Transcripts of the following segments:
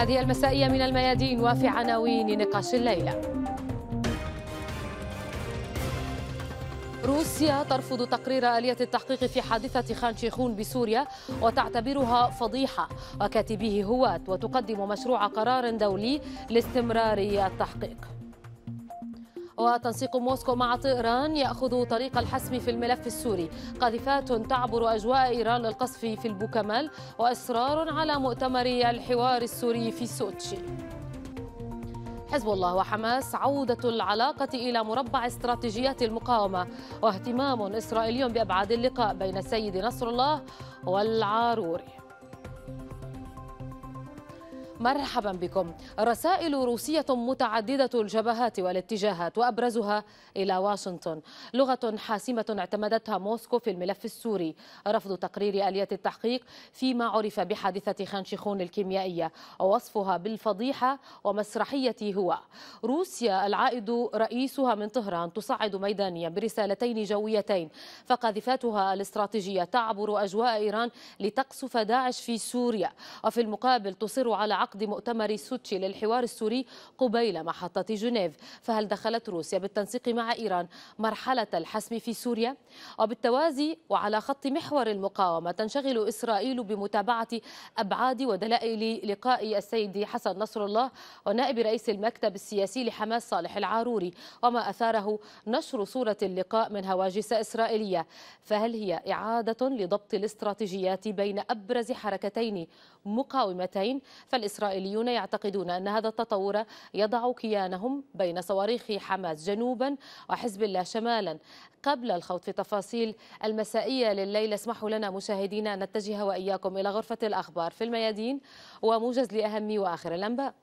هذه المسائية من الميادين وفي عناوين نقاش الليلة. روسيا ترفض تقرير آلية التحقيق في حادثة خان شيخون بسوريا وتعتبرها فضيحة. وكاتبيه هواة وتقدم مشروع قرار دولي لاستمرار التحقيق. وتنسيق موسكو مع طهران يأخذ طريق الحسم في الملف السوري. قاذفات تعبر أجواء إيران للقصف في البوكمال وإصرار على مؤتمر الحوار السوري في سوتشي حزب الله وحماس عودة العلاقة إلى مربع استراتيجيات المقاومة واهتمام إسرائيلي بأبعاد اللقاء بين السيد نصر الله والعاروري. مرحبا بكم. رسائل روسية متعددة الجبهات والاتجاهات وأبرزها إلى واشنطن. لغة حاسمة اعتمدتها موسكو في الملف السوري. رفض تقرير آلية التحقيق فيما عرف بحادثة خان شيخون الكيميائية. ووصفها بالفضيحة ومسرحية هو. روسيا العائد رئيسها من طهران تصعد ميدانيا برسالتين جويتين. فقاذفاتها الاستراتيجية تعبر أجواء إيران لتقصف داعش في سوريا. وفي المقابل تصر على عقد مؤتمر سوتشي للحوار السوري قبيل محطة جنيف. فهل دخلت روسيا بالتنسيق مع إيران مرحلة الحسم في سوريا؟ وبالتوازي وعلى خط محور المقاومة تنشغل إسرائيل بمتابعة أبعاد ودلائل لقاء السيد حسن نصر الله ونائب رئيس المكتب السياسي لحماس صالح العاروري وما أثاره نشر صورة اللقاء من هواجس إسرائيلية. فهل هي إعادة لضبط الاستراتيجيات بين أبرز حركتين مقاومتين؟ فالإسرائيليون يعتقدون أن هذا التطور يضع كيانهم بين صواريخ حماس جنوبا وحزب الله شمالا. قبل الخوض في تفاصيل المسائية لليل اسمحوا لنا مشاهدينا أن نتجه وإياكم إلى غرفة الأخبار في الميادين وموجز لأهم وآخر الأنباء.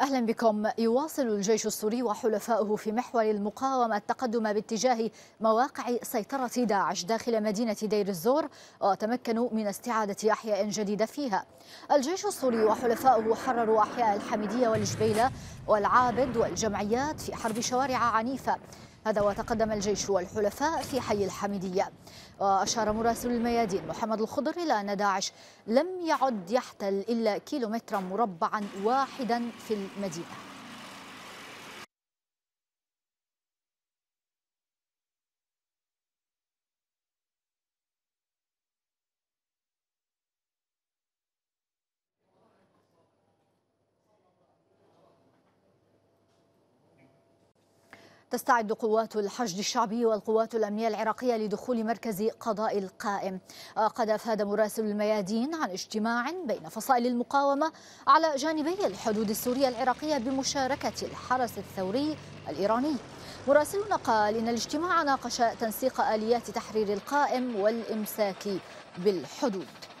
أهلا بكم. يواصل الجيش السوري وحلفائه في محور المقاومة التقدم باتجاه مواقع سيطرة داعش داخل مدينة دير الزور وتمكنوا من استعادة أحياء جديدة فيها. الجيش السوري وحلفائه حرروا أحياء الحميدية والجبيلة والعابد والجمعيات في حرب شوارع عنيفة. هذا وتقدم الجيش والحلفاء في حي الحميدية. وأشار مراسل الميادين محمد الخضر إلى أن داعش لم يعد يحتل إلا كيلومترا مربعا واحدا في المدينة. تستعد قوات الحشد الشعبي والقوات الأمنية العراقية لدخول مركز قضاء القائم. قد أفاد مراسل الميادين عن اجتماع بين فصائل المقاومة على جانبي الحدود السورية العراقية بمشاركة الحرس الثوري الإيراني. مراسلنا قال إن الاجتماع ناقش تنسيق آليات تحرير القائم والإمساك بالحدود.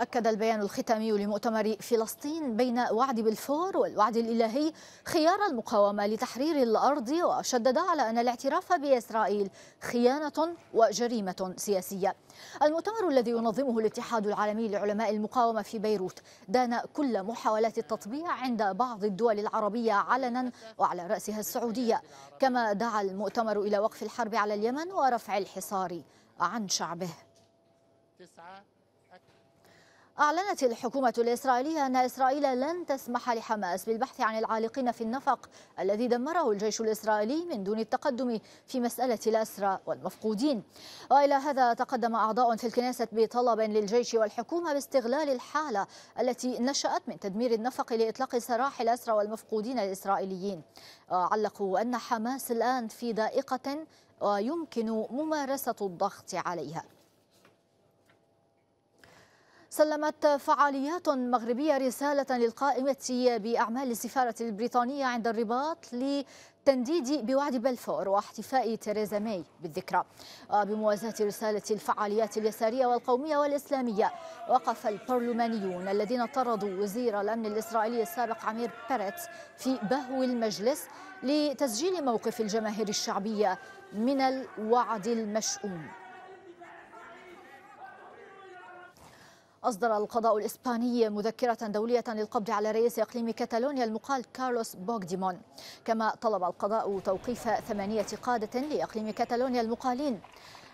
أكد البيان الختامي لمؤتمر فلسطين بين وعد بلفور والوعد الإلهي خيار المقاومة لتحرير الأرض وشدد على أن الاعتراف بإسرائيل خيانة وجريمة سياسية. المؤتمر الذي ينظمه الاتحاد العالمي لعلماء المقاومة في بيروت دان كل محاولات التطبيع عند بعض الدول العربية علنا وعلى رأسها السعودية. كما دعا المؤتمر إلى وقف الحرب على اليمن ورفع الحصار عن شعبه. أعلنت الحكومة الإسرائيلية أن إسرائيل لن تسمح لحماس بالبحث عن العالقين في النفق الذي دمره الجيش الإسرائيلي من دون التقدم في مسألة الأسرى والمفقودين. وإلى هذا تقدم أعضاء في الكنيسة بطلب للجيش والحكومة باستغلال الحالة التي نشأت من تدمير النفق لإطلاق سراح الأسرى والمفقودين الإسرائيليين. علقوا أن حماس الآن في ضائقة ويمكن ممارسة الضغط عليها. سلمت فعاليات مغربية رسالة للقائمة بأعمال السفارة البريطانية عند الرباط لتنديد بوعد بلفور واحتفاء تيريزا ماي بالذكرى. بموازاة رسالة الفعاليات اليسارية والقومية والإسلامية وقف البرلمانيون الذين طردوا وزير الأمن الإسرائيلي السابق عمير بيرتس في بهو المجلس لتسجيل موقف الجماهير الشعبية من الوعد المشؤوم. أصدر القضاء الإسباني مذكرة دولية للقبض على رئيس إقليم كاتالونيا المقال كارلوس بوغديمون. كما طلب القضاء توقيف ثمانية قادة لإقليم كاتالونيا المقالين.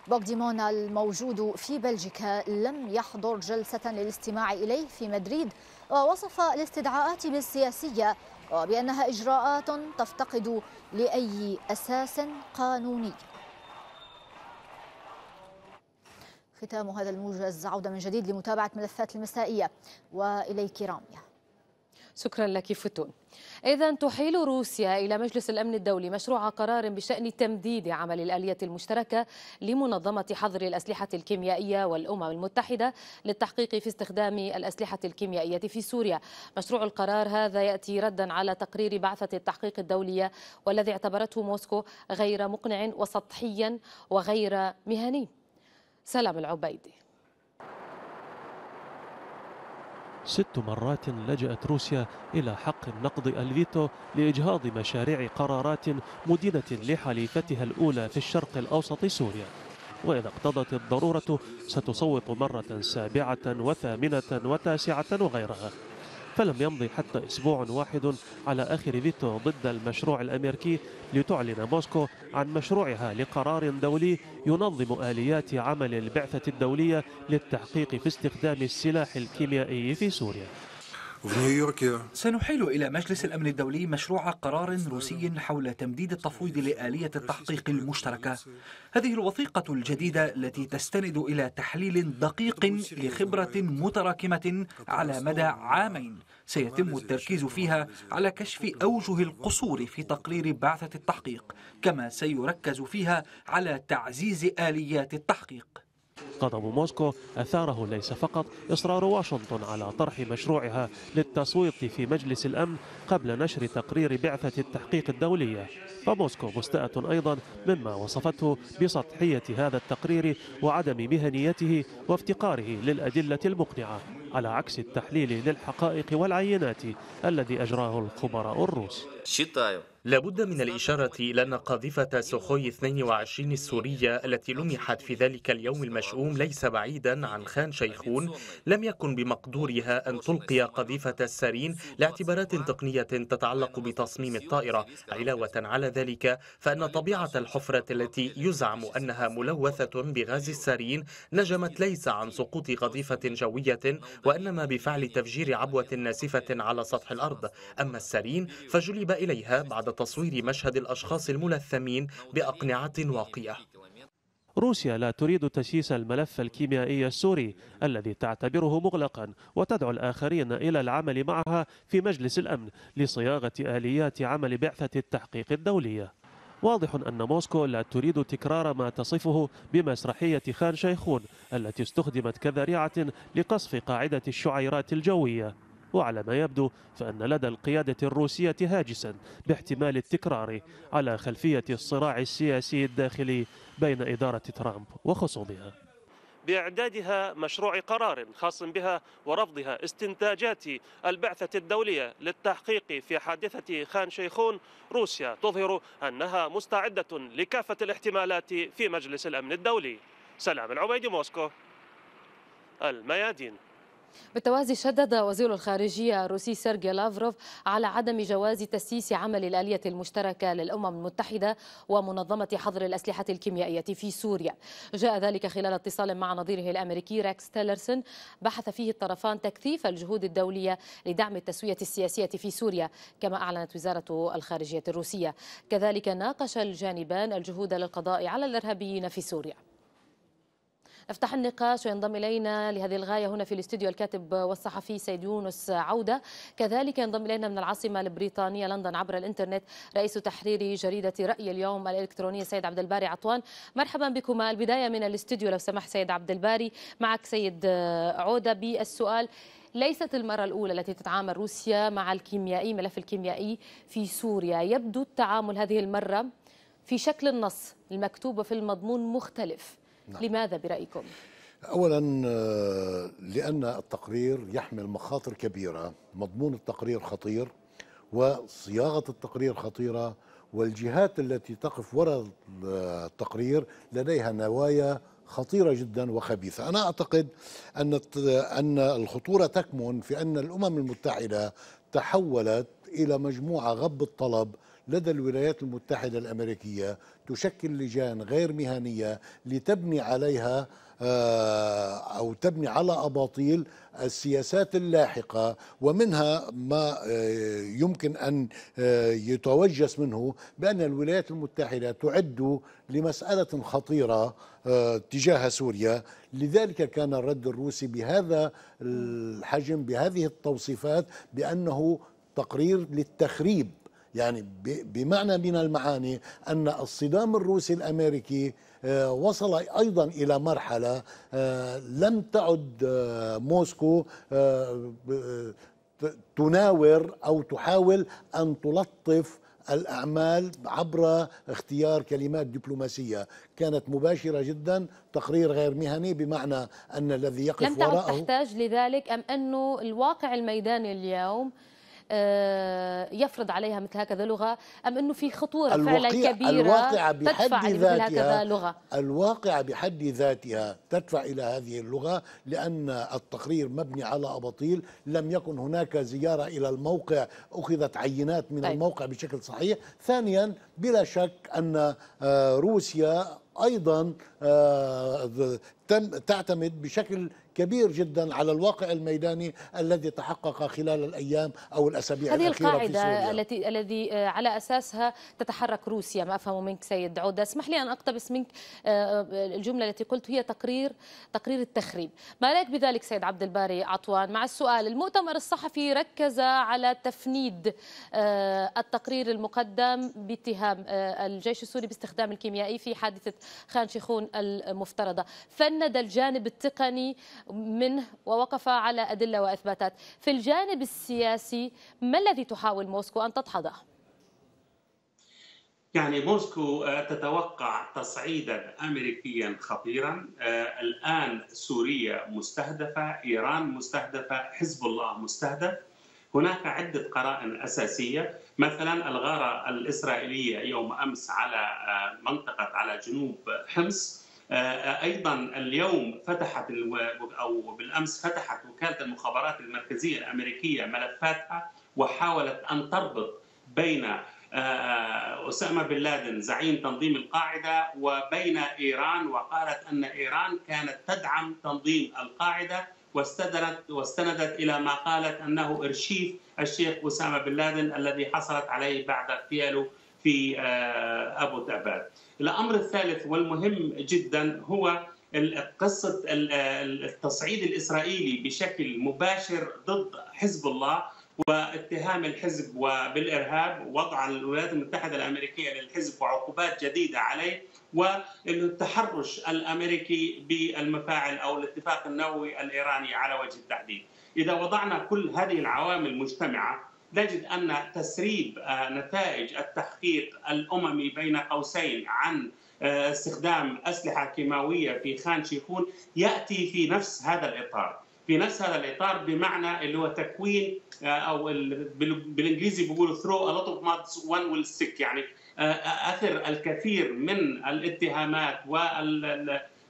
بوغديمون الموجود في بلجيكا لم يحضر جلسة للاستماع إليه في مدريد ووصف الاستدعاءات بالسياسية وبأنها إجراءات تفتقد لأي أساس قانوني. ختام هذا الموجز عودة من جديد لمتابعة ملفات المسائية. وإليك رامية. شكرا لك فتون. إذا تحيل روسيا إلى مجلس الأمن الدولي مشروع قرار بشأن تمديد عمل الآلية المشتركة لمنظمة حظر الأسلحة الكيميائية والأمم المتحدة للتحقيق في استخدام الأسلحة الكيميائية في سوريا. مشروع القرار هذا يأتي ردا على تقرير بعثة التحقيق الدولية والذي اعتبرته موسكو غير مقنع وسطحيا وغير مهني. سلام العبيدي. ست مرات لجأت روسيا إلى حق النقض الفيتو لإجهاض مشاريع قرارات مدينة لحليفتها الأولى في الشرق الأوسط سوريا. وإذا اقتضت الضرورة ستصوت مرة سابعة وثامنة وتاسعة وغيرها. فلم يمضي حتى أسبوع واحد على آخر فيتو ضد المشروع الأمريكي لتعلن موسكو عن مشروعها لقرار دولي ينظم آليات عمل البعثة الدولية للتحقيق في استخدام السلاح الكيميائي في سوريا. في نيويورك. سنحيل إلى مجلس الأمن الدولي مشروع قرار روسي حول تمديد التفويض لآلية التحقيق المشتركة. هذه الوثيقة الجديدة التي تستند إلى تحليل دقيق لخبرة متراكمة على مدى عامين. سيتم التركيز فيها على كشف أوجه القصور في تقرير بعثة التحقيق كما سيركز فيها على تعزيز آليات التحقيق. غضب موسكو أثاره ليس فقط إصرار واشنطن على طرح مشروعها للتصويت في مجلس الأمن قبل نشر تقرير بعثة التحقيق الدولية فموسكو مستاءة أيضا مما وصفته بسطحية هذا التقرير وعدم مهنيته وافتقاره للأدلة المقنعة على عكس التحليل للحقائق والعينات الذي أجراه الخبراء الروس. لابد من الإشارة إلى أن قاذفة سوخوي 22 السورية التي لمحت في ذلك اليوم المشؤوم ليس بعيدا عن خان شيخون لم يكن بمقدورها أن تلقي قذيفة السارين لاعتبارات تقنية تتعلق بتصميم الطائرة. علاوة على ذلك فأن طبيعة الحفرة التي يزعم أنها ملوثة بغاز السارين نجمت ليس عن سقوط قذيفة جوية وإنما بفعل تفجير عبوة ناسفة على سطح الأرض. أما السارين فجلب إليها بعد تصوير مشهد الأشخاص الملثمين بأقنعة واقية. روسيا لا تريد تسييس الملف الكيميائي السوري الذي تعتبره مغلقا وتدعو الآخرين إلى العمل معها في مجلس الأمن لصياغة آليات عمل بعثة التحقيق الدولية واضح أن موسكو لا تريد تكرار ما تصفه بمسرحية خان شيخون التي استخدمت كذريعة لقصف قاعدة الشعيرات الجوية. وعلى ما يبدو فأن لدى القيادة الروسية هاجسا باحتمال التكرار على خلفية الصراع السياسي الداخلي بين إدارة ترامب وخصومها. بإعدادها مشروع قرار خاص بها ورفضها استنتاجات البعثة الدولية للتحقيق في حادثة خان شيخون. روسيا تظهر أنها مستعدة لكافة الاحتمالات في مجلس الأمن الدولي. سلام العبيدي موسكو. الميادين. بالتوازي شدد وزير الخارجية الروسي سيرجي لافروف على عدم جواز تسييس عمل الآلية المشتركة للأمم المتحدة ومنظمة حظر الأسلحة الكيميائية في سوريا. جاء ذلك خلال اتصال مع نظيره الأمريكي ريكس تيلرسون. بحث فيه الطرفان تكثيف الجهود الدولية لدعم التسوية السياسية في سوريا كما أعلنت وزارة الخارجية الروسية. كذلك ناقش الجانبان الجهود للقضاء على الإرهابيين في سوريا. نفتح النقاش وينضم إلينا لهذه الغاية هنا في الاستوديو الكاتب والصحفي سيد يونس عودة. كذلك ينضم إلينا من العاصمة البريطانية لندن عبر الإنترنت رئيس تحرير جريدة رأي اليوم الإلكترونية سيد عبد الباري عطوان. مرحبا بكما البداية من الاستوديو لو سمح سيد عبد الباري. معك سيد عودة بالسؤال ليست المرة الأولى التي تتعامل روسيا مع الكيميائي ملف الكيميائي في سوريا. يبدو التعامل هذه المرة في شكل النص المكتوب وفي المضمون مختلف. نعم. لماذا برأيكم؟ اولا آه، لأن التقرير يحمل مخاطر كبيرة مضمون التقرير خطير وصياغة التقرير خطيرة والجهات التي تقف وراء التقرير لديها نوايا خطيرة جدا وخبيثة أنا أعتقد أن أن الخطورة تكمن في أن الأمم المتحدة تحولت إلى مجموعة غب الطلب لدى الولايات المتحدة الأمريكية تشكل لجان غير مهنية لتبني عليها آه، أو تبني على أباطيل السياسات اللاحقة ومنها ما آه، يمكن أن آه، يتوجس منه بأن الولايات المتحدة تعد لمسألة خطيرة تجاه سوريا. لذلك كان الرد الروسي بهذا الحجم بهذه التوصيفات بأنه تقرير للتخريب يعني بمعنى من المعاني أن الصدام الروسي الأمريكي آه، وصل أيضا إلى مرحلة آه، لم تعد آه، موسكو تناور أو تحاول أن تلطف الأعمال عبر اختيار كلمات دبلوماسية. كانت مباشرة جدا تقرير غير مهني بمعنى أن الذي يقف لم تعد تحتاج لذلك أم أنه الواقع الميداني اليوم يفرض عليها مثل هكذا لغة أم أنه في خطورة فعلا كبيرة الواقع بحد تدفع ذاتها مثل هكذا لغة الواقع بحد ذاتها تدفع إلى هذه اللغة لأن التقرير مبني على أباطيل لم يكن هناك زيارة إلى الموقع أخذت عينات من طيب. الموقع بشكل صحيح ثانيا بلا شك أن آه، روسيا أيضا آه، تعتمد بشكل كبير جدا على الواقع الميداني الذي تحقق خلال الأيام أو الأسابيع هذه الأخيرة القاعدة في سوريا. التي الذي آه، على أساسها تتحرك روسيا ما افهمه منك سيد عوده اسمح لي أن أقتبس منك آه، الجملة التي قلت هي تقرير تقرير التخريب. ما رأيك بذلك سيد عبد الباري عطوان؟ مع السؤال المؤتمر الصحفي ركز على تفنيد التقرير المقدم باتهام الجيش السوري باستخدام الكيميائي في حادثة خان شيخون المفترضة. فند الجانب التقني منه ووقف على أدلة وإثباتات. في الجانب السياسي ما الذي تحاول موسكو أن تدحضه؟ يعني موسكو آه، تتوقع تصعيدا امريكيا خطيرا. آه، الآن سوريا مستهدفة إيران مستهدفة حزب الله مستهدف. هناك عدة قرائن أساسية. مثلا الغارة الإسرائيلية يوم أمس على آه، منطقة على جنوب حمص. أيضا اليوم فتحت أو بالأمس فتحت وكالة المخابرات المركزية الأمريكية ملفاتها وحاولت أن تربط بين آه، أسامة بن لادن زعيم تنظيم القاعدة وبين إيران وقالت أن إيران كانت تدعم تنظيم القاعدة واستندت واستندت إلى ما قالت أنه إرشيف الشيخ أسامة بن لادن الذي حصلت عليه بعد اغتياله في آه، أبو تاباد. الأمر الثالث والمهم جدا هو قصة التصعيد الإسرائيلي بشكل مباشر ضد حزب الله واتهام الحزب بالارهاب ووضع الولايات المتحدة الأمريكية للحزب وعقوبات جديدة عليه والتحرش الأمريكي بالمفاعل أو الاتفاق النووي الإيراني على وجه التحديد. إذا وضعنا كل هذه العوامل مجتمعة نجد أن تسريب آه، نتائج التحقيق الأممي بين قوسين عن آه، استخدام أسلحة كيماوية في خان شيخون يأتي في نفس هذا الإطار. في نفس هذا الإطار بمعنى اللي هو تكوين آه، أو بالإنجليزي بيقولوا throw a lot of mud some will stick يعني نثر الكثير من الاتهامات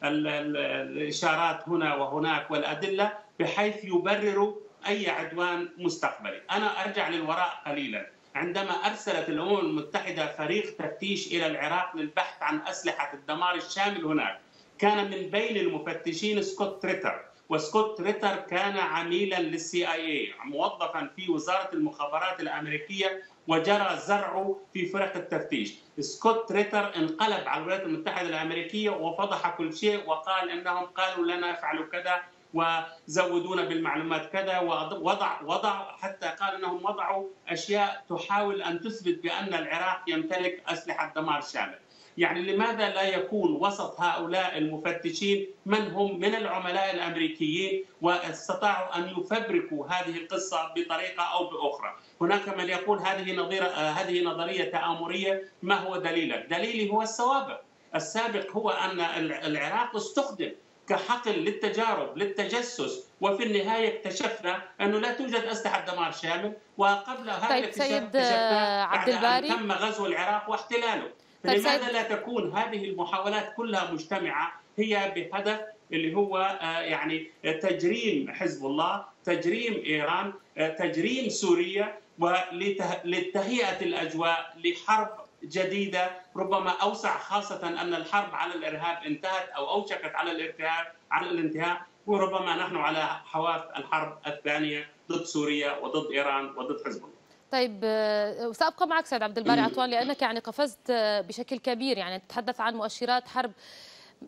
والاشارات هنا وهناك والأدلة بحيث يبرروا أي عدوان مستقبلي، أنا أرجع للوراء قليلا، عندما أرسلت الأمم المتحدة فريق تفتيش إلى العراق للبحث عن أسلحة الدمار الشامل هناك، كان من بين المفتشين سكوت ريتر، وسكوت ريتر كان عميلا لل CIA موظفا في وزارة المخابرات الأمريكية وجرى زرعه في فرق التفتيش. سكوت ريتر انقلب على الولايات المتحدة الأمريكية وفضح كل شيء وقال أنهم قالوا لنا افعلوا كذا وزودونا بالمعلومات كذا ووضع وضع حتى قال إنهم وضعوا أشياء تحاول أن تثبت بأن العراق يمتلك أسلحة دمار شامل. يعني لماذا لا يكون وسط هؤلاء المفتشين من هم من العملاء الأمريكيين واستطاعوا أن يفبركوا هذه القصة بطريقة أو بأخرى، هناك من يقول هذه نظيرة هذه نظرية تآمرية، ما هو دليلك؟ دليلي هو السوابق، السابق هو أن العراق استخدم كحقل للتجارب للتجسس وفي النهاية اكتشفنا أنه لا توجد اسلحه دمار شامل وقبل هذا طيب سيد عبد الباري. تم غزو العراق واحتلاله. طيب لماذا سيد- لا تكون هذه المحاولات كلها مجتمعة؟ هي بهدف اللي هو آه، يعني تجريم حزب الله تجريم إيران آه، تجريم سوريا ولتهيئة الأجواء لحرب جديدة ربما أوسع خاصة أن الحرب على الإرهاب انتهت أو أوشكت على الإرتهاب على الانتهاء. وربما نحن على حواف الحرب الثانية ضد سوريا وضد إيران وضد حزب الله. طيب آه، سأبقى معك سيد عبد الباري عطوان لأنك يعني قفزت آه، بشكل كبير. يعني تتحدث عن مؤشرات حرب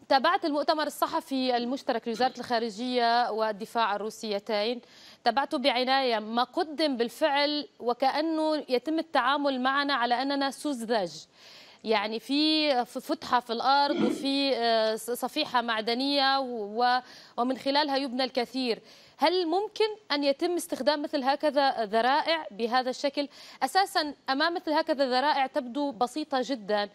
تابعت المؤتمر الصحفي المشترك لوزارة الخارجية والدفاع الروسيتين. تابعت بعناية ما قدم بالفعل وكأنه يتم التعامل معنا على أننا سذج يعني في فتحة في الأرض وفي آه، صفيحة معدنية ومن خلالها يبنى الكثير. هل ممكن أن يتم استخدام مثل هكذا ذرائع بهذا الشكل؟ أساسا أمام مثل هكذا ذرائع تبدو بسيطة جدا.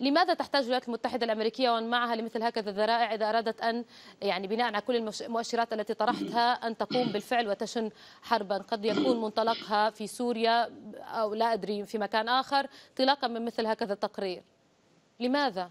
لماذا تحتاج الولايات المتحدة الأمريكية ومن معها لمثل هكذا الذرائع إذا أرادت أن يعني بناء على كل المؤش- المؤشرات التي طرحتها أن تقوم بالفعل وتشن حربا قد يكون منطلقها في سوريا أو لا أدري في مكان آخر انطلاقا من مثل هكذا التقرير لماذا؟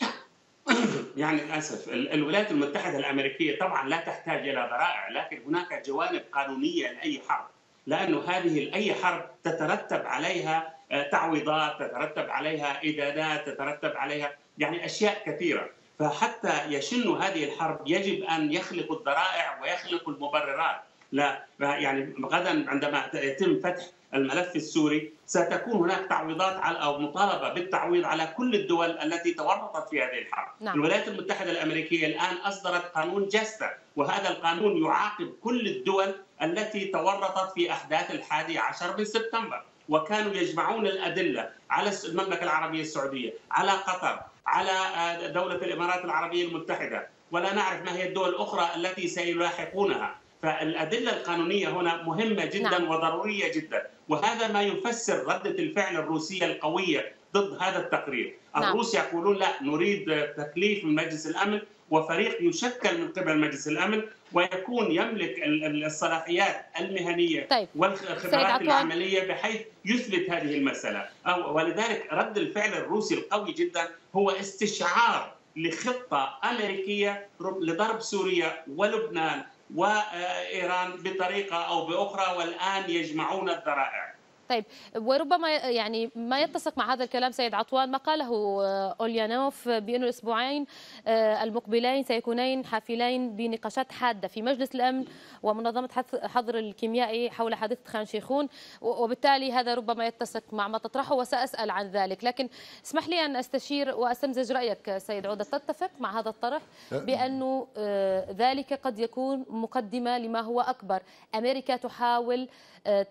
يعني ال- الولايات المتحدة الأمريكية طبعا لا تحتاج إلى ذرائع لكن هناك جوانب قانونية لأي حرب لأنه هذه أي حرب تترتب عليها تعويضات تترتب عليها ادانات تترتب عليها يعني أشياء كثيرة فحتى يشنوا هذه الحرب يجب أن يخلقوا الذرائع ويخلقوا المبررات لا يعني غدا عندما يتم فتح الملف السوري ستكون هناك تعويضات على أو مطالبة بالتعويض على كل الدول التي تورطت في هذه الحرب. نعم. الولايات المتحدة الأمريكية الآن أصدرت قانون جستا وهذا القانون يعاقب كل الدول التي تورطت في أحداث الحادي عشر من سبتمبر وكانوا يجمعون الأدلة على المملكة العربية السعودية، على قطر، على آه، دولة الإمارات العربية المتحدة، ولا نعرف ما هي الدول الأخرى التي سيلاحقونها. فالأدلة القانونية هنا مهمة جدا نعم. نعم. وضرورية جدا وهذا ما يفسر رده الفعل الروسية القوية ضد هذا التقرير نعم. الروس يقولون لا نريد تكليف من مجلس الأمن وفريق يشكل من قبل مجلس الأمن ويكون يملك ال- ال- الصلاحيات المهنية طيب. والخبرات. العملية بحيث يثبت هذه المسألة ولذلك رد الفعل الروسي القوي جدا هو استشعار لخطة أمريكية رب- لضرب سوريا ولبنان وإيران بطريقة أو بأخرى والآن يجمعون الذرائع طيب وربما يعني ما يتسق مع هذا الكلام سيد عطوان ما قاله آه، أوليانوف بأنه الأسبوعين آه، المقبلين سيكونين حافلين بنقاشات حادة في مجلس الأمن ومنظمة حث- حظر الكيميائي حول حادثة خان شيخون وبالتالي هذا ربما يتسق مع ما تطرحه وسأسأل عن ذلك. لكن اسمح لي أن أستشير وأستمزج رأيك سيد عودة. تتفق مع هذا الطرح بأنه آه، ذلك قد يكون مقدمة لما هو أكبر. أمريكا تحاول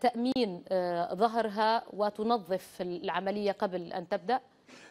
تأمين آه، ظهرها وتنظف العملية قبل أن تبدأ؟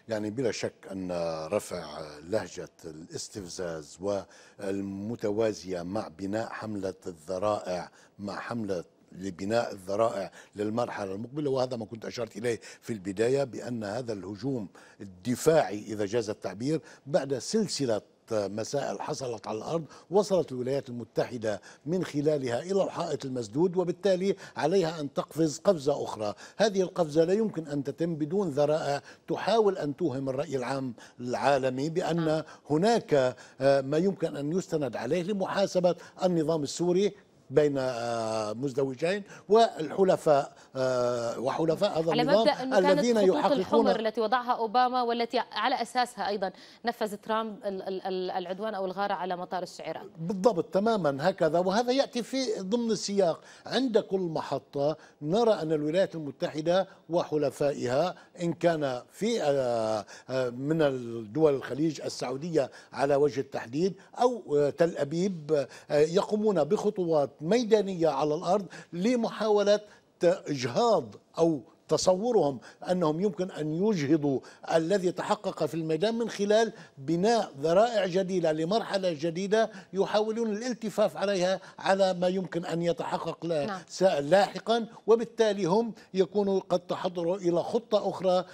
يعني بلا شك أن رفع لهجة الاستفزاز والمتوازية مع بناء حملة الذرائع مع حملة لبناء الذرائع للمرحلة المقبلة وهذا ما كنت أشرت إليه في البداية بأن هذا الهجوم الدفاعي إذا جاز التعبير بعد سلسلة مسائل حصلت على الأرض وصلت الولايات المتحدة من خلالها إلى الحائط المسدود وبالتالي عليها أن تقفز قفزة أخرى، هذه القفزة لا يمكن أن تتم بدون ذرائع تحاول أن توهم الرأي العام العالمي بأن هناك آه، ما يمكن أن يستند عليه لمحاسبة النظام السوري بين آه، مزدوجين والحلفاء آه، وحلفاء هذا على النظام الذين يحققون الحمر التي وضعها أوباما والتي على أساسها أيضا نفذ ترامب ال- ال- ال- العدوان أو الغارة على مطار الشعيرات بالضبط تماما هكذا. وهذا يأتي في ضمن السياق. عند كل محطة نرى أن الولايات المتحدة وحلفائها إن كان في آه، من الدول الخليج السعودية على وجه التحديد أو آه، تل أبيب آه، يقومون بخطوات ميدانية على الأرض لمحاوله اجهاض أو تصورهم أنهم يمكن أن يجهضوا الذي تحقق في الميدان من خلال بناء ذرائع جديدة لمرحلة جديدة يحاولون الالتفاف عليها على ما يمكن أن يتحقق لا- نعم. لاحقا وبالتالي هم يكونوا قد تحضروا إلى خطة أخرى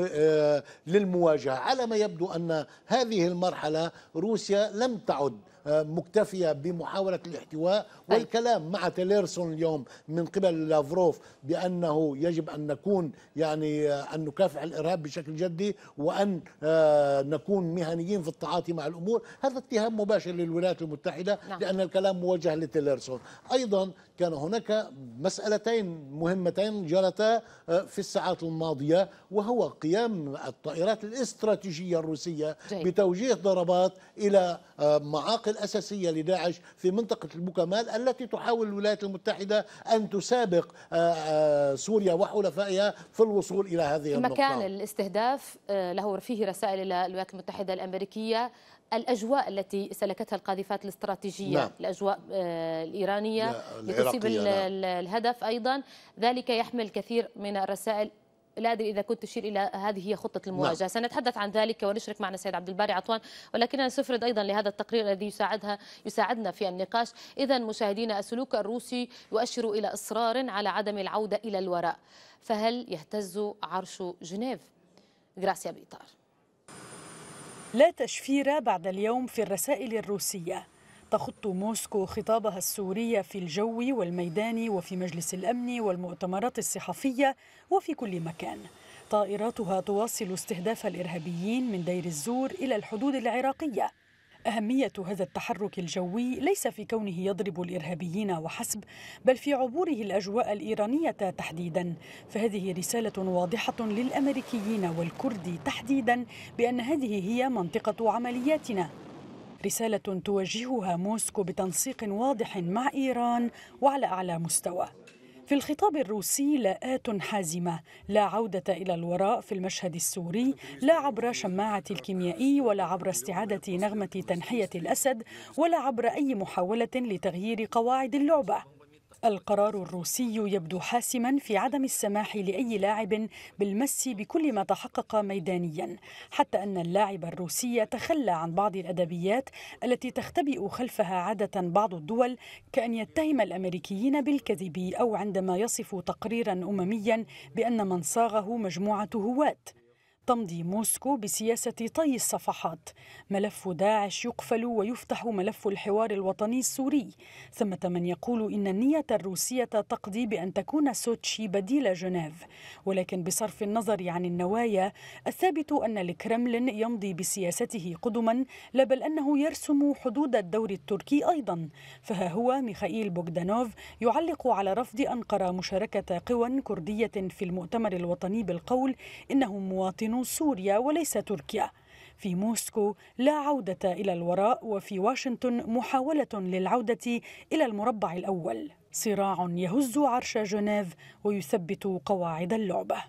آه، للمواجهة على ما يبدو أن هذه المرحلة روسيا لم تعد مكتفية بمحاولة الاحتواء والكلام مع تيليرسون اليوم من قبل لافروف بأنه يجب أن نكون يعني أن نكافح الإرهاب بشكل جدي وأن نكون مهنيين في التعاطي مع الأمور. هذا اتهام مباشر للولايات المتحدة نعم. لأن الكلام موجه لتيليرسون. أيضا كان هناك مسألتين مهمتين جرتا في الساعات الماضية وهو قيام الطائرات الاستراتيجية الروسية جيد. بتوجيه ضربات إلى معاقل أساسية لداعش في منطقة البوكمال التي تحاول الولايات المتحدة أن تسابق سوريا وحلفائها في الوصول إلى هذه النقطة مكان الاستهداف له فيه رسائل إلى الولايات المتحدة الأمريكية الأجواء التي سلكتها القاذفات الاستراتيجية نعم. الأجواء الإيرانية لتصيب نعم. الهدف أيضا. ذلك يحمل كثير من الرسائل. لا أدري إذا كنت تشير إلى هذه هي خطة المواجهة. نعم. سنتحدث عن ذلك ونشرك معنا السيد عبد الباري عطوان. ولكننا سفرد أيضا لهذا التقرير الذي يساعدها يساعدنا في النقاش. اذا مشاهدينا السلوك الروسي يؤشر إلى إصرار على عدم العودة إلى الوراء. فهل يهتز عرش جنيف؟ غراسيا بيطار. لا تشفير بعد اليوم في الرسائل الروسية. تخط موسكو خطابها السوري في الجو والميدان وفي مجلس الأمن والمؤتمرات الصحفية وفي كل مكان. طائراتها تواصل استهداف الإرهابيين من دير الزور إلى الحدود العراقية. أهمية هذا التحرك الجوي ليس في كونه يضرب الإرهابيين وحسب بل في عبوره الأجواء الإيرانية تحديدا. فهذه رسالة واضحة للأمريكيين والكرد تحديدا بأن هذه هي منطقة عملياتنا. رسالة توجهها موسكو بتنسيق واضح مع إيران وعلى أعلى مستوى. في الخطاب الروسي لاءات حازمة لا عودة إلى الوراء في المشهد السوري لا عبر شماعة الكيميائي ولا عبر استعادة نغمة تنحية الأسد ولا عبر أي محاولة لتغيير قواعد اللعبة. القرار الروسي يبدو حاسما في عدم السماح لأي لاعب بالمس بكل ما تحقق ميدانيا حتى أن اللاعب الروسي تخلى عن بعض الأدبيات التي تختبئ خلفها عادة بعض الدول كأن يتهم الأمريكيين بالكذب أو عندما يصف تقريرا امميا بأن من صاغه مجموعة هواه تمضي موسكو بسياسة طي الصفحات. ملف داعش يقفل ويفتح ملف الحوار الوطني السوري. ثمة من يقول إن النية الروسية تقضي بأن تكون سوتشي بديل جنيف. ولكن بصرف النظر عن النوايا الثابت أن الكرملين يمضي بسياسته قدما لا بل أنه يرسم حدود الدور التركي أيضا. فها هو ميخائيل بوغدانوف يعلق على رفض أنقرة مشاركة قوى كردية في المؤتمر الوطني بالقول إنه سوريا وليس تركيا. في موسكو لا عودة إلى الوراء وفي واشنطن محاولة للعودة إلى المربع الأول. صراع يهز عرش جنيف ويثبت قواعد اللعبة.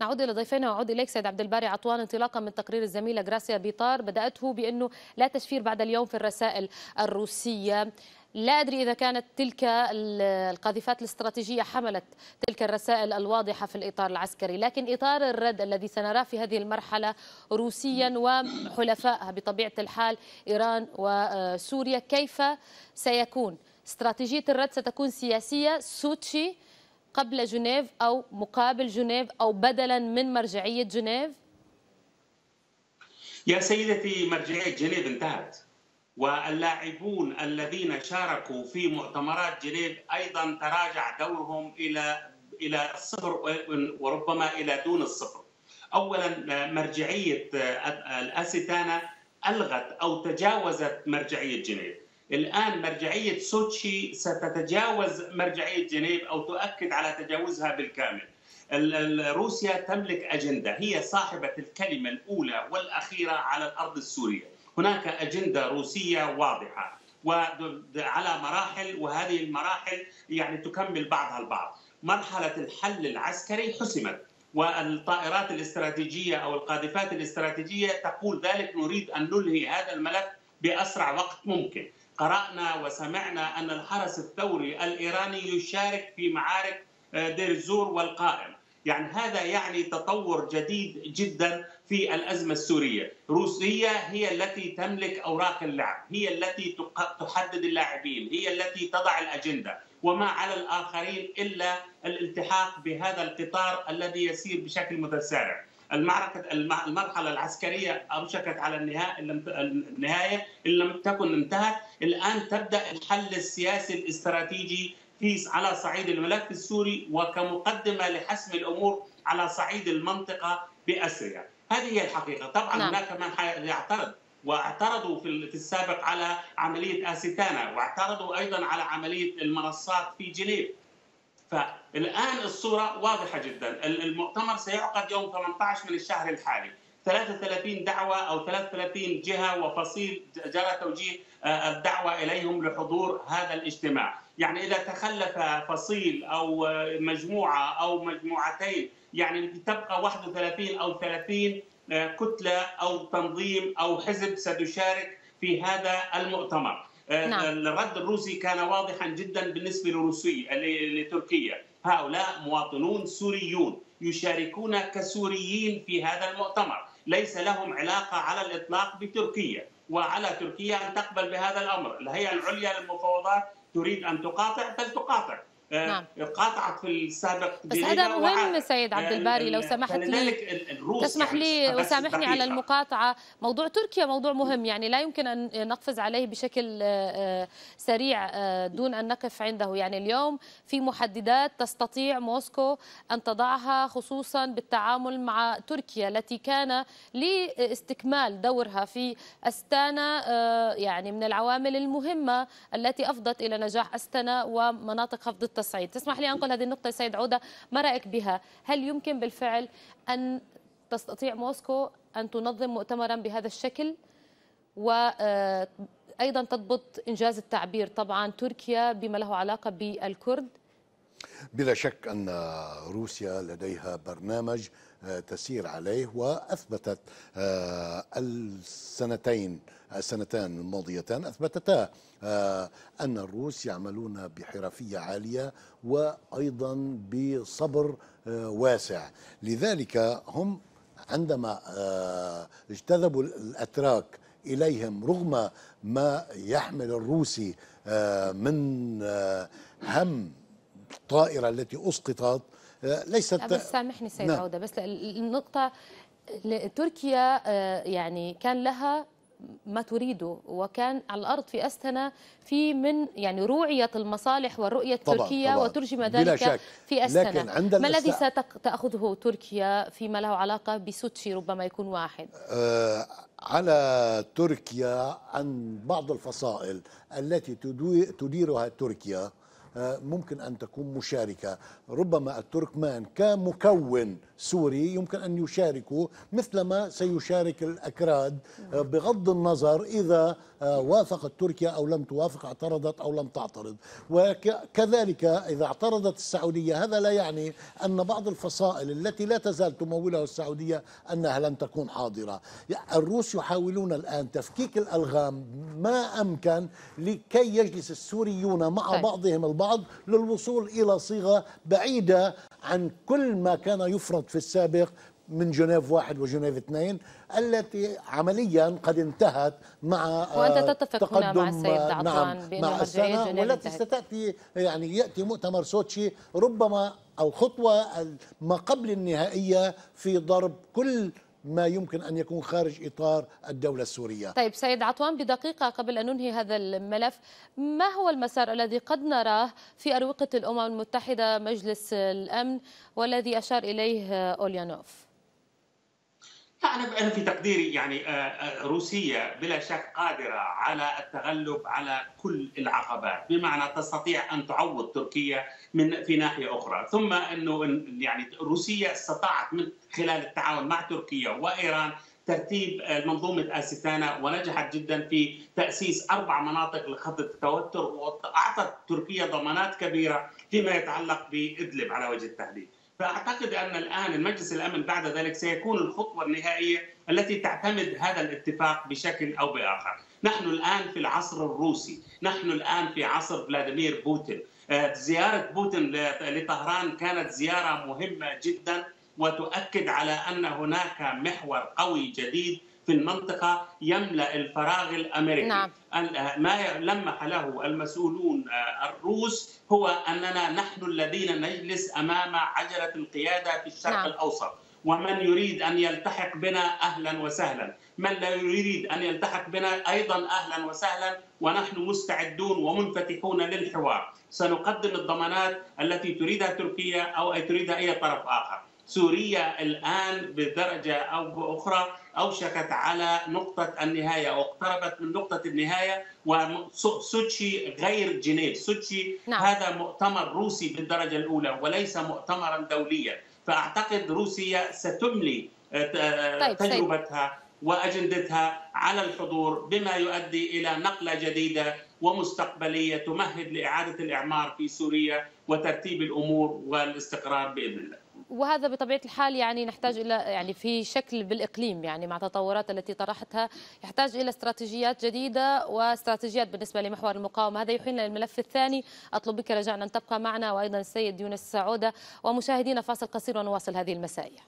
نعود إلى ضيفنا وأعود إليك سيد عبد الباري عطوان انطلاقا من تقرير الزميلة غراسيا بيطار بدأته بأنه لا تشفير بعد اليوم في الرسائل الروسية. لا أدري إذا كانت تلك القاذفات الاستراتيجية حملت تلك الرسائل الواضحة في الإطار العسكري لكن إطار الرد الذي سنراه في هذه المرحلة روسيا وحلفائها بطبيعة الحال إيران وسوريا كيف سيكون؟ استراتيجية الرد ستكون سياسية سوتشي قبل جنيف أو مقابل جنيف أو بدلا من مرجعية جنيف؟ يا سيدتي مرجعية جنيف انتهت. واللاعبون الذين شاركوا في مؤتمرات جنيف أيضا تراجع دورهم إلى إلى الصفر وربما إلى دون الصفر. اولا مرجعية الاستانا ألغت أو تجاوزت مرجعية جنيف. الآن مرجعية سوتشي ستتجاوز مرجعية جنيف أو تؤكد على تجاوزها بالكامل. روسيا تملك أجندة هي صاحبة الكلمة الأولى والأخيرة على الأرض السورية. هناك أجندة روسية واضحة وعلى مراحل وهذه المراحل يعني تكمل بعضها البعض. مرحلة الحل العسكري حسمت والطائرات الاستراتيجية أو القاذفات الاستراتيجية تقول ذلك نريد أن نلهي هذا الملف بأسرع وقت ممكن. قرأنا وسمعنا أن الحرس الثوري الإيراني يشارك في معارك دير الزور والقائم. يعني هذا يعني تطور جديد جدا في الأزمة السورية، روسيا هي التي تملك أوراق اللعب، هي التي تحدد اللاعبين، هي التي تضع الأجندة، وما على الآخرين إلا الالتحاق بهذا القطار الذي يسير بشكل متسارع. المعركة المرحلة العسكرية أوشكت على النهاية النهاية إن لم تكن انتهت. الآن تبدأ الحل السياسي الاستراتيجي في على صعيد الملف السوري وكمقدمة لحسم الأمور على صعيد المنطقة بأسرها هذه هي الحقيقة. طبعا نعم. هناك من يعترض واعترضوا في السابق على عملية آسيتانا واعترضوا أيضا على عملية المنصات في جنيف. فالآن الصورة واضحة جدا. المؤتمر سيعقد يوم 18 من الشهر الحالي. 33 دعوة أو 33 جهة وفصيل جرى توجيه آه، الدعوة إليهم لحضور هذا الاجتماع. يعني إذا تخلف فصيل أو مجموعة أو مجموعتين يعني تبقى 31 أو 30 آه، كتلة أو تنظيم أو حزب ستشارك في هذا المؤتمر. آه، نعم. الرد الروسي كان واضحا جدا بالنسبة لروسيا لتركيا. هؤلاء مواطنون سوريون يشاركون كسوريين في هذا المؤتمر. ليس لهم علاقة على الإطلاق بتركيا وعلى تركيا أن تقبل بهذا الأمر. الهيئة العليا للمفاوضات تريد أن تقاطع فلتقاطع نعم. قاطعت في السابق بس هذا مهم سيد عبد الباري لو سمحت لي. تسمح لي يعني وسامحني على المقاطعة. موضوع تركيا موضوع مهم يعني لا يمكن أن نقفز عليه بشكل آه، آه، سريع دون أن نقف عنده. يعني اليوم في محددات تستطيع موسكو أن تضعها خصوصا بالتعامل مع تركيا التي كان لاستكمال دورها في أستانا يعني من العوامل المهمة التي أفضت إلى نجاح أستنا ومناطق خفض التصعيد تسمح لي أنقل هذه النقطة سيد عودة. ما رأيك بها؟ هل يمكن بالفعل أن تستطيع موسكو أن تنظم مؤتمرا بهذا الشكل؟ وأيضا تضبط إنجاز التعبير. طبعا تركيا بما له علاقة بالكرد. بلا شك أن روسيا لديها برنامج آه، تسير عليه وأثبتت آه، السنتين السنتان الماضيتان أثبتتا آه، أن الروس يعملون بحرفية عالية وأيضا بصبر واسع لذلك هم عندما اجتذبوا الأتراك إليهم رغم ما يحمل الروسي من هم الطائرة التي أسقطت آه، ليست بس سامحني سيد نعم. عودة بس النقطة تركيا آه، يعني كان لها ما تريده وكان على الأرض في أستنا في من يعني روعية المصالح والرؤيه التركيه طبعا. وترجم ذلك في أستنا. لكن عند ما الذي ستاخذه تركيا فيما له علاقة بسوتشي ربما يكون واحد؟ آه على تركيا عن بعض الفصائل التي تديرها تركيا ممكن أن تكون مشاركة. ربما التركمان كمكون سوري يمكن أن يشاركوا مثلما سيشارك الأكراد آه، بغض النظر إذا آه، وافقت تركيا أو لم توافق اعترضت أو لم تعترض. وكذلك إذا اعترضت السعودية هذا لا يعني أن بعض الفصائل التي لا تزال تمولها السعودية أنها لن تكون حاضرة. الروس يحاولون الآن تفكيك الألغام ما أمكن لكي يجلس السوريون مع طيب. بعضهم البعض للوصول إلى صيغة بعيدة عن كل ما كان يفرض في السابق من جنيف واحد وجنيف اثنين التي عمليا قد انتهت مع وأنت تتفق هنا مع السيد عطوان نعم بانه مع السنة والتي ستأتي يعني يأتي مؤتمر سوتشي ربما الخطوة ما قبل النهائية في ضرب كل ما يمكن أن يكون خارج إطار الدولة السورية. طيب سيد عطوان بدقيقة قبل أن ننهي هذا الملف ما هو المسار الذي قد نراه في أروقة الأمم المتحدة مجلس الأمن والذي أشار إليه أوليانوف؟ أنا أنا في تقديري يعني آه، آه، روسيا بلا شك قادرة على التغلب على كل العقبات بمعنى تستطيع أن تعوض تركيا من في ناحية أخرى. ثم أنه يعني روسيا استطاعت من خلال التعاون مع تركيا وإيران ترتيب منظومة آسيتانا ونجحت جدا في تأسيس أربع مناطق لخفض التوتر وأعطت تركيا ضمانات كبيرة فيما يتعلق بإدلب على وجه التحديد. فأعتقد أن الآن المجلس الأمن بعد ذلك سيكون الخطوة النهائية التي تعتمد هذا الاتفاق بشكل أو بآخر. نحن الآن في العصر الروسي، نحن الآن في عصر فلاديمير بوتين. آه، زيارة بوتين لطهران كانت زيارة مهمة جدا وتؤكد على أن هناك محور قوي جديد في المنطقة يملأ الفراغ الأمريكي. نعم. ما لمح له المسؤولون آه، الروس هو أننا نحن الذين نجلس أمام عجلة القيادة في الشرق نعم. الأوسط. ومن يريد أن يلتحق بنا أهلا وسهلا. من لا يريد أن يلتحق بنا أيضا أهلا وسهلا ونحن مستعدون ومنفتحون للحوار. سنقدم الضمانات التي تريدها تركيا أو تريدها أي طرف آخر. سوريا الآن بدرجة أو بأخرى أوشكت على نقطة النهاية أو اقتربت من نقطة النهاية وسوتشي غير جنيف سوتشي نعم. هذا مؤتمر روسي بالدرجة الأولى وليس مؤتمرا دوليا فأعتقد روسيا ستملي آه، طيب تجربتها سيد. وأجندتها على الحضور بما يؤدي إلى نقلة جديدة ومستقبلية تمهد لإعادة الإعمار في سوريا وترتيب الأمور والاستقرار بإذن الله. وهذا بطبيعة الحال يعني نحتاج إلى يعني في شكل بالإقليم يعني مع التطورات التي طرحتها يحتاج إلى استراتيجيات جديدة واستراتيجيات بالنسبة لمحور المقاومة. هذا يحيلنا للملف الثاني. أطلب بك رجاء أن تبقى معنا وأيضا السيد يونس سعودة ومشاهدينا فاصل قصير ونواصل هذه المسائيه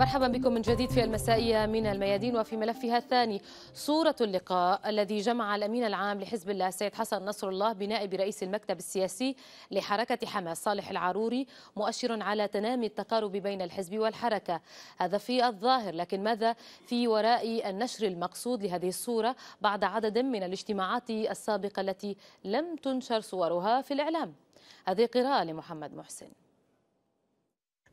مرحبا بكم من جديد في المسائية من الميادين وفي ملفها الثاني. صورة اللقاء الذي جمع الأمين العام لحزب الله السيد حسن نصر الله بنائب رئيس المكتب السياسي لحركة حماس صالح العروري مؤشر على تنامي التقارب بين الحزب والحركة. هذا في الظاهر لكن ماذا في وراء النشر المقصود لهذه الصورة بعد عدد من الاجتماعات السابقة التي لم تنشر صورها في الإعلام؟ هذه قراءة لمحمد محسن.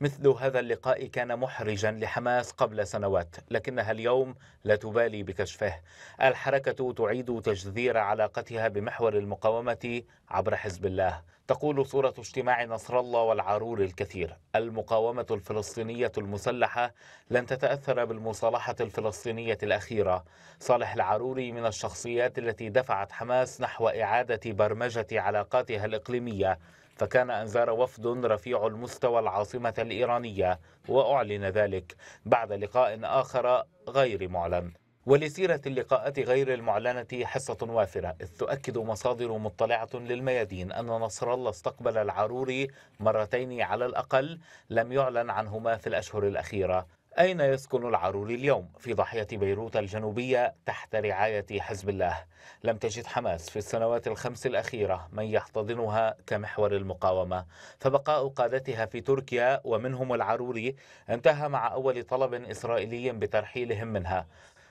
مثل هذا اللقاء كان محرجا لحماس قبل سنوات لكنها اليوم لا تبالي بكشفه. الحركة تعيد تجذير علاقتها بمحور المقاومة عبر حزب الله. تقول صورة اجتماع نصر الله والعرور الكثير المقاومة الفلسطينية المسلحة لن تتأثر بالمصالحة الفلسطينية الأخيرة. صالح العروري من الشخصيات التي دفعت حماس نحو إعادة برمجة علاقاتها الإقليمية. فكان أنزار وفد رفيع المستوى العاصمة الإيرانية وأعلن ذلك بعد لقاء آخر غير معلن. ولسيرة اللقاءات غير المعلنة حصة وافرة إذ تؤكد مصادر مطلعة للميادين أن نصر الله استقبل العروري مرتين على الأقل لم يعلن عنهما في الأشهر الأخيرة. أين يسكن العروري اليوم؟ في ضاحية بيروت الجنوبية تحت رعاية حزب الله. لم تجد حماس في السنوات الخمس الأخيرة من يحتضنها كمحور المقاومة. فبقاء قادتها في تركيا ومنهم العروري انتهى مع أول طلب إسرائيلي بترحيلهم منها.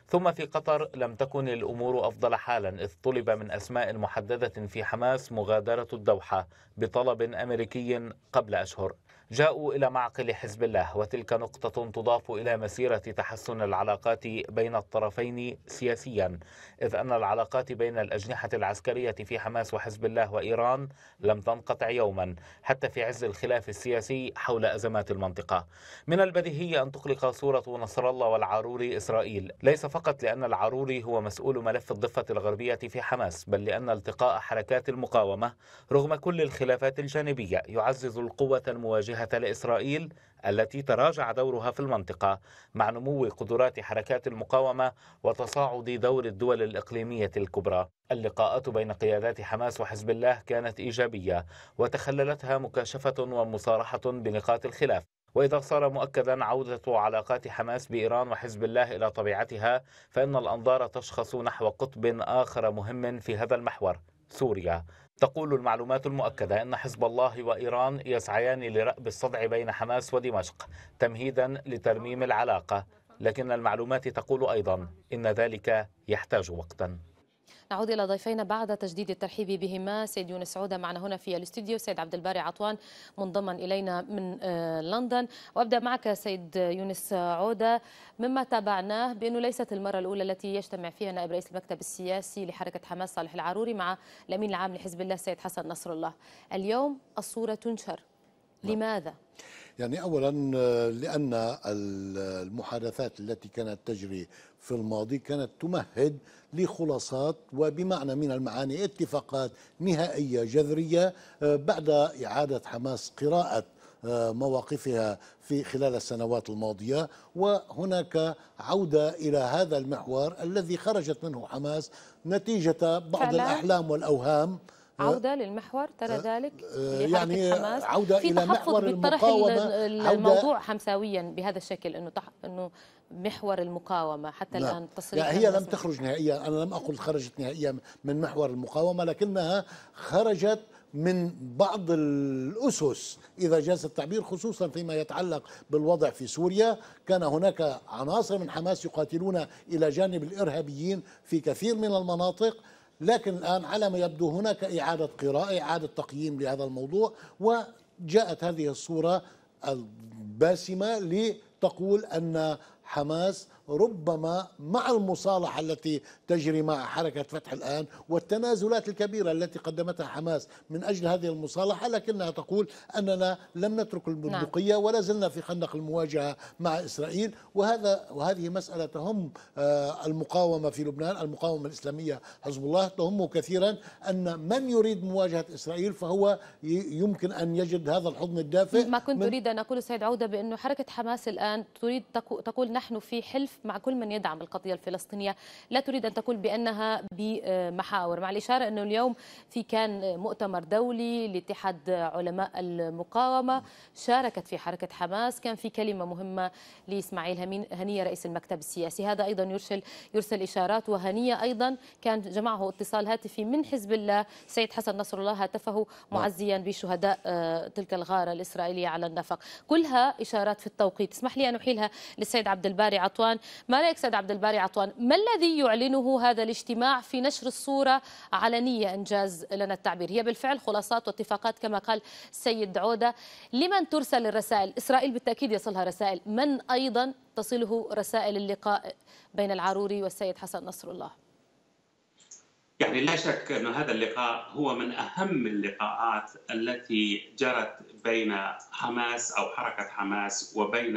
ثم في قطر لم تكن الأمور أفضل حالا إذ طلب من أسماء محددة في حماس مغادرة الدوحة بطلب أمريكي قبل أشهر. جاءوا إلى معقل حزب الله وتلك نقطة تضاف إلى مسيرة تحسن العلاقات بين الطرفين سياسيا إذ أن العلاقات بين الأجنحة العسكرية في حماس وحزب الله وإيران لم تنقطع يوما حتى في عز الخلاف السياسي حول أزمات المنطقة. من البديهي أن تقلق صورة نصر الله والعروري إسرائيل. ليس فقط لأن العروري هو مسؤول ملف الضفة الغربية في حماس بل لأن التقاء حركات المقاومة رغم كل الخلافات الجانبية يعزز القوة المواجهة الواجهة لإسرائيل التي تراجع دورها في المنطقة مع نمو قدرات حركات المقاومة وتصاعد دور الدول الإقليمية الكبرى. اللقاءات بين قيادات حماس وحزب الله كانت إيجابية وتخللتها مكاشفة ومصارحة بنقاط الخلاف. وإذا صار مؤكدا عودة علاقات حماس بإيران وحزب الله إلى طبيعتها فإن الأنظار تشخص نحو قطب آخر مهم في هذا المحور سوريا. تقول المعلومات المؤكدة أن حزب الله وإيران يسعيان لرأب الصدع بين حماس ودمشق تمهيدا لترميم العلاقة لكن المعلومات تقول أيضا إن ذلك يحتاج وقتا. نعود إلى ضيفينا بعد تجديد الترحيب بهما. سيد يونس عودة معنا هنا في الاستوديو. سيد عبد الباري عطوان منضما إلينا من آه، لندن. وأبدأ معك سيد يونس عودة. مما تابعناه بأنه ليست المرة الأولى التي يجتمع فيها نائب رئيس المكتب السياسي لحركة حماس صالح العروري مع الأمين العام لحزب الله السيد حسن نصر الله. اليوم الصورة تنشر. نعم. لماذا؟ يعني اولا لأن المحادثات التي كانت تجري في الماضي كانت تمهد لخلاصات وبمعنى من المعاني اتفاقات نهائية جذرية آه، بعد إعادة حماس قراءة آه، مواقفها في خلال السنوات الماضية. وهناك عودة إلى هذا المحور الذي خرجت منه حماس نتيجة بعض الأحلام والأوهام. عودة للمحور ترى آه، ذلك آه، يعني عودة في إلى محور المقاومة الموضوع حمساويا بهذا الشكل أنه تح... أنه محور المقاومة حتى لا. الآن تصريح يعني هي لم تخرج نهائيا. أنا لم أقل خرجت نهائيا من محور المقاومة لكنها خرجت من بعض الأسس. إذا جاز التعبير خصوصا فيما يتعلق بالوضع في سوريا كان هناك عناصر من حماس يقاتلون إلى جانب الإرهابيين في كثير من المناطق. لكن الآن على ما يبدو هناك إعادة قراءة إعادة تقييم لهذا الموضوع وجاءت هذه الصورة الباسمة لتقول أن حماس ربما مع المصالحة التي تجري مع حركة فتح الآن والتنازلات الكبيرة التي قدمتها حماس من أجل هذه المصالحة لكنها تقول أننا لم نترك البندقية نعم. ولا زلنا في خندق المواجهة مع إسرائيل وهذا وهذه مسألة تهم آه، المقاومة في لبنان المقاومة الإسلامية حزب الله تهمه كثيرا أن من يريد مواجهة إسرائيل فهو يمكن أن يجد هذا الحضن الدافئ ما كنت أريد أن أقول سيد عودة بأنه حركة حماس الآن تريد تقول نحن في حلف مع كل من يدعم القضية الفلسطينية. لا تريد أن تقول بأنها بمحاور مع الإشارة أنه اليوم في كان مؤتمر دولي لاتحاد علماء المقاومة شاركت في حركة حماس. كان في كلمة مهمة لإسماعيل هنية رئيس المكتب السياسي. هذا أيضا يرسل يرسل إشارات. وهنية أيضا كان جمعه اتصال هاتفي من حزب الله. سيد حسن نصر الله هاتفه معزيا بشهداء آه، تلك الغارة الإسرائيلية على النفق. كلها إشارات في التوقيت. اسمح لي أن أحيلها للسيد عبد الباري عطوان. ما رأيك سيد عبد الباري عطوان؟ ما الذي يعلنه هذا الاجتماع في نشر الصورة علنية إنجاز لنا التعبير؟ هي بالفعل خلاصات واتفاقات كما قال السيد عودة. لمن ترسل الرسائل؟ إسرائيل بالتأكيد يصلها رسائل. من أيضا تصله رسائل اللقاء بين العروري والسيد حسن نصر الله؟ يعني لا شك أن هذا اللقاء هو من أهم اللقاءات التي جرت بين حماس أو حركة حماس وبين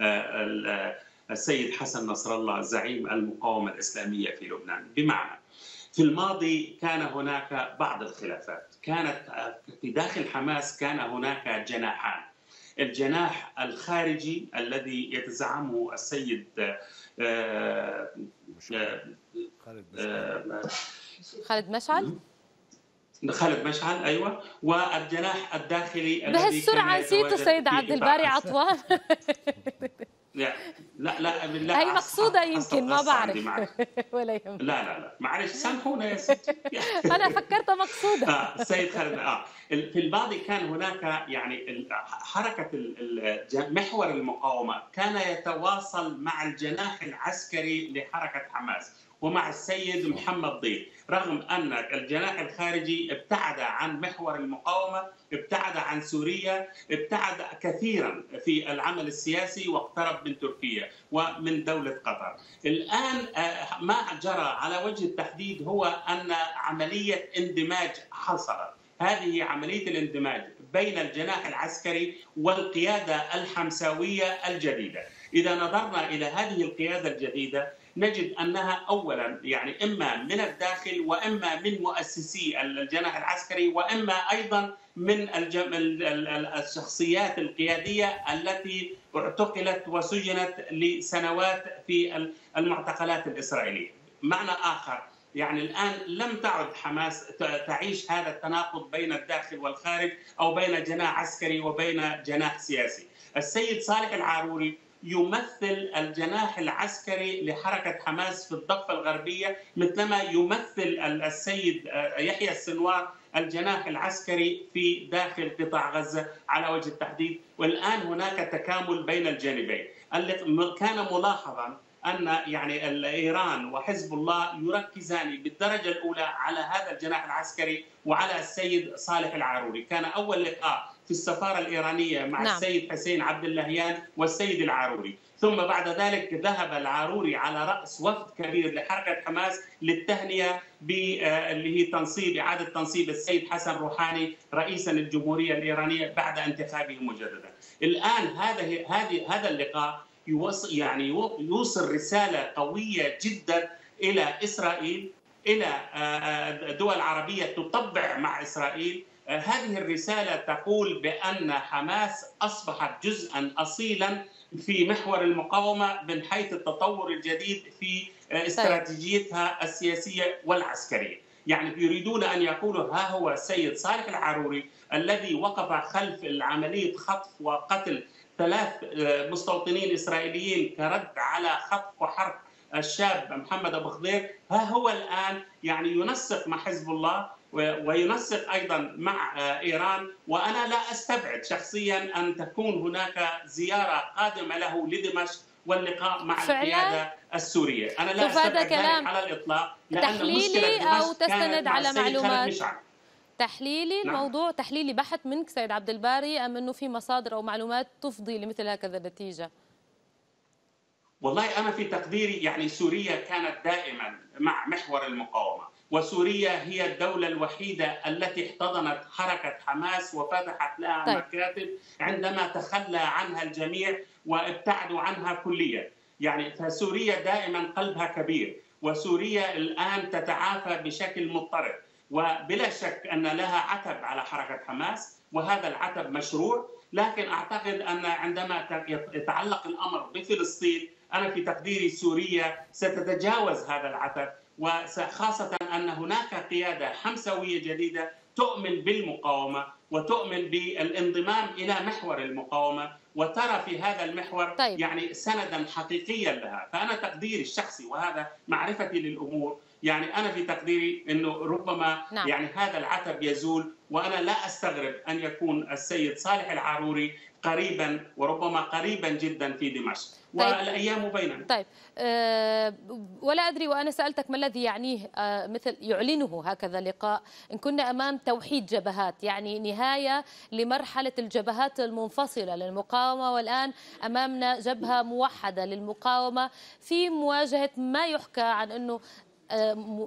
آه، السيد حسن نصر الله زعيم المقاومة الإسلامية في لبنان. بمعنى في الماضي كان هناك بعض الخلافات. كانت في داخل حماس كان هناك جناحان. الجناح الخارجي الذي يتزعمه السيد آه، آه، خالد مشعل. خالد مشعل؟ أيوه. والجناح الداخلي بهالسرعة نسيته سيد عبد الباري عطوان. لا لا لا بالله هي مقصودة يمكن ما بعرف. ولا يهمك. لا لا لا. معلش سامحونا يا ستي أنا فكرتها مقصودة. آه سيد خالد آه. في الماضي كان هناك يعني حركة محور المقاومة كان يتواصل مع الجناح العسكري لحركة حماس. ومع السيد محمد ضيف. رغم أن الجناح الخارجي ابتعد عن محور المقاومة ابتعد عن سوريا ابتعد كثيرا في العمل السياسي واقترب من تركيا ومن دولة قطر. الآن آه، ما جرى على وجه التحديد هو أن عملية اندماج حصلت. هذه عملية الاندماج بين الجناح العسكري والقيادة الحمساوية الجديدة. إذا نظرنا إلى هذه القيادة الجديدة نجد أنها اولا يعني إما من الداخل وإما من مؤسسي الجناح العسكري وإما أيضا من الشخصيات القيادية التي اعتقلت وسجنت لسنوات في المعتقلات الإسرائيلية. معنى آخر يعني الآن لم تعد حماس تعيش هذا التناقض بين الداخل والخارج أو بين جناح عسكري وبين جناح سياسي. السيد صالح العاروري يمثل الجناح العسكري لحركة حماس في الضفة الغربية مثلما يمثل السيد آه، يحيى السنوار الجناح العسكري في داخل قطاع غزة على وجه التحديد. والآن هناك تكامل بين الجانبين. كان ملاحظا أن يعني إيران وحزب الله يركزان بالدرجة الأولى على هذا الجناح العسكري وعلى السيد صالح العاروري، كان أول لقاء السفارة الإيرانية مع نعم. السيد حسين عبد اللهيان والسيد العاروري ثم بعد ذلك ذهب العاروري على رأس وفد كبير لحركة حماس للتهنئة آه، اللي هي تنصيب إعادة تنصيب السيد حسن روحاني رئيسا للجمهورية الإيرانية بعد انتخابه مجددا. الآن هذا هذه هذا اللقاء يوصل يعني يوصل رسالة قوية جدا إلى إسرائيل إلى آه، آه، دول عربية تطبع مع إسرائيل هذه الرسالة تقول بأن حماس أصبحت جزءا أصيلا في محور المقاومة من حيث التطور الجديد في استراتيجيتها السياسية والعسكرية. يعني يريدون أن يقولوا ها هو السيد صالح العاروري الذي وقف خلف عملية خطف وقتل ثلاث مستوطنين إسرائيليين كرد على خطف وحرق الشاب محمد أبو خضير. ها هو الآن يعني ينسق مع حزب الله وينسق أيضا مع إيران وأنا لا أستبعد شخصيا أن تكون هناك زيارة قادمة له لدمشق واللقاء مع؟ القيادة السورية، أنا لا أستبعد كلام على الإطلاق لأن تحليلي دمشق تستند على معلومات؟ تحليلي نعم. الموضوع تحليلي بحث منك سيد عبد الباري أم أنه في مصادر أو معلومات تفضي لمثل هكذا نتيجه والله أنا في تقديري يعني سوريا كانت دائما مع محور المقاومة وسوريا هي الدولة الوحيدة التي احتضنت حركة حماس وفتحت لها طيب. مكاتب عندما تخلى عنها الجميع وابتعدوا عنها كليا. يعني فسوريا دائما قلبها كبير وسوريا الآن تتعافى بشكل مضطرب. وبلا شك أن لها عتب على حركة حماس وهذا العتب مشروع. لكن أعتقد أن عندما يتعلق الأمر بفلسطين أنا في تقديري سوريا ستتجاوز هذا العتب. وخاصة أن هناك قيادة حمسوية جديدة تؤمن بالمقاومة وتؤمن بالانضمام إلى محور المقاومة وترى في هذا المحور طيب. يعني سندا حقيقيا لها فأنا تقديري الشخصي وهذا معرفتي للأمور يعني أنا في تقديري إنه ربما نعم. يعني هذا العتب يزول وأنا لا أستغرب أن يكون السيد صالح العاروري قريبا وربما قريبا جدا في دمشق طيب. والأيام بيننا طيب أه ولا أدري وأنا سألتك ما الذي يعنيه أه مثل يعلنه هكذا لقاء إن كنا أمام توحيد جبهات يعني نهاية لمرحلة الجبهات المنفصلة للمقاومة والآن أمامنا جبهة موحدة للمقاومة في مواجهة ما يحكى عن إنه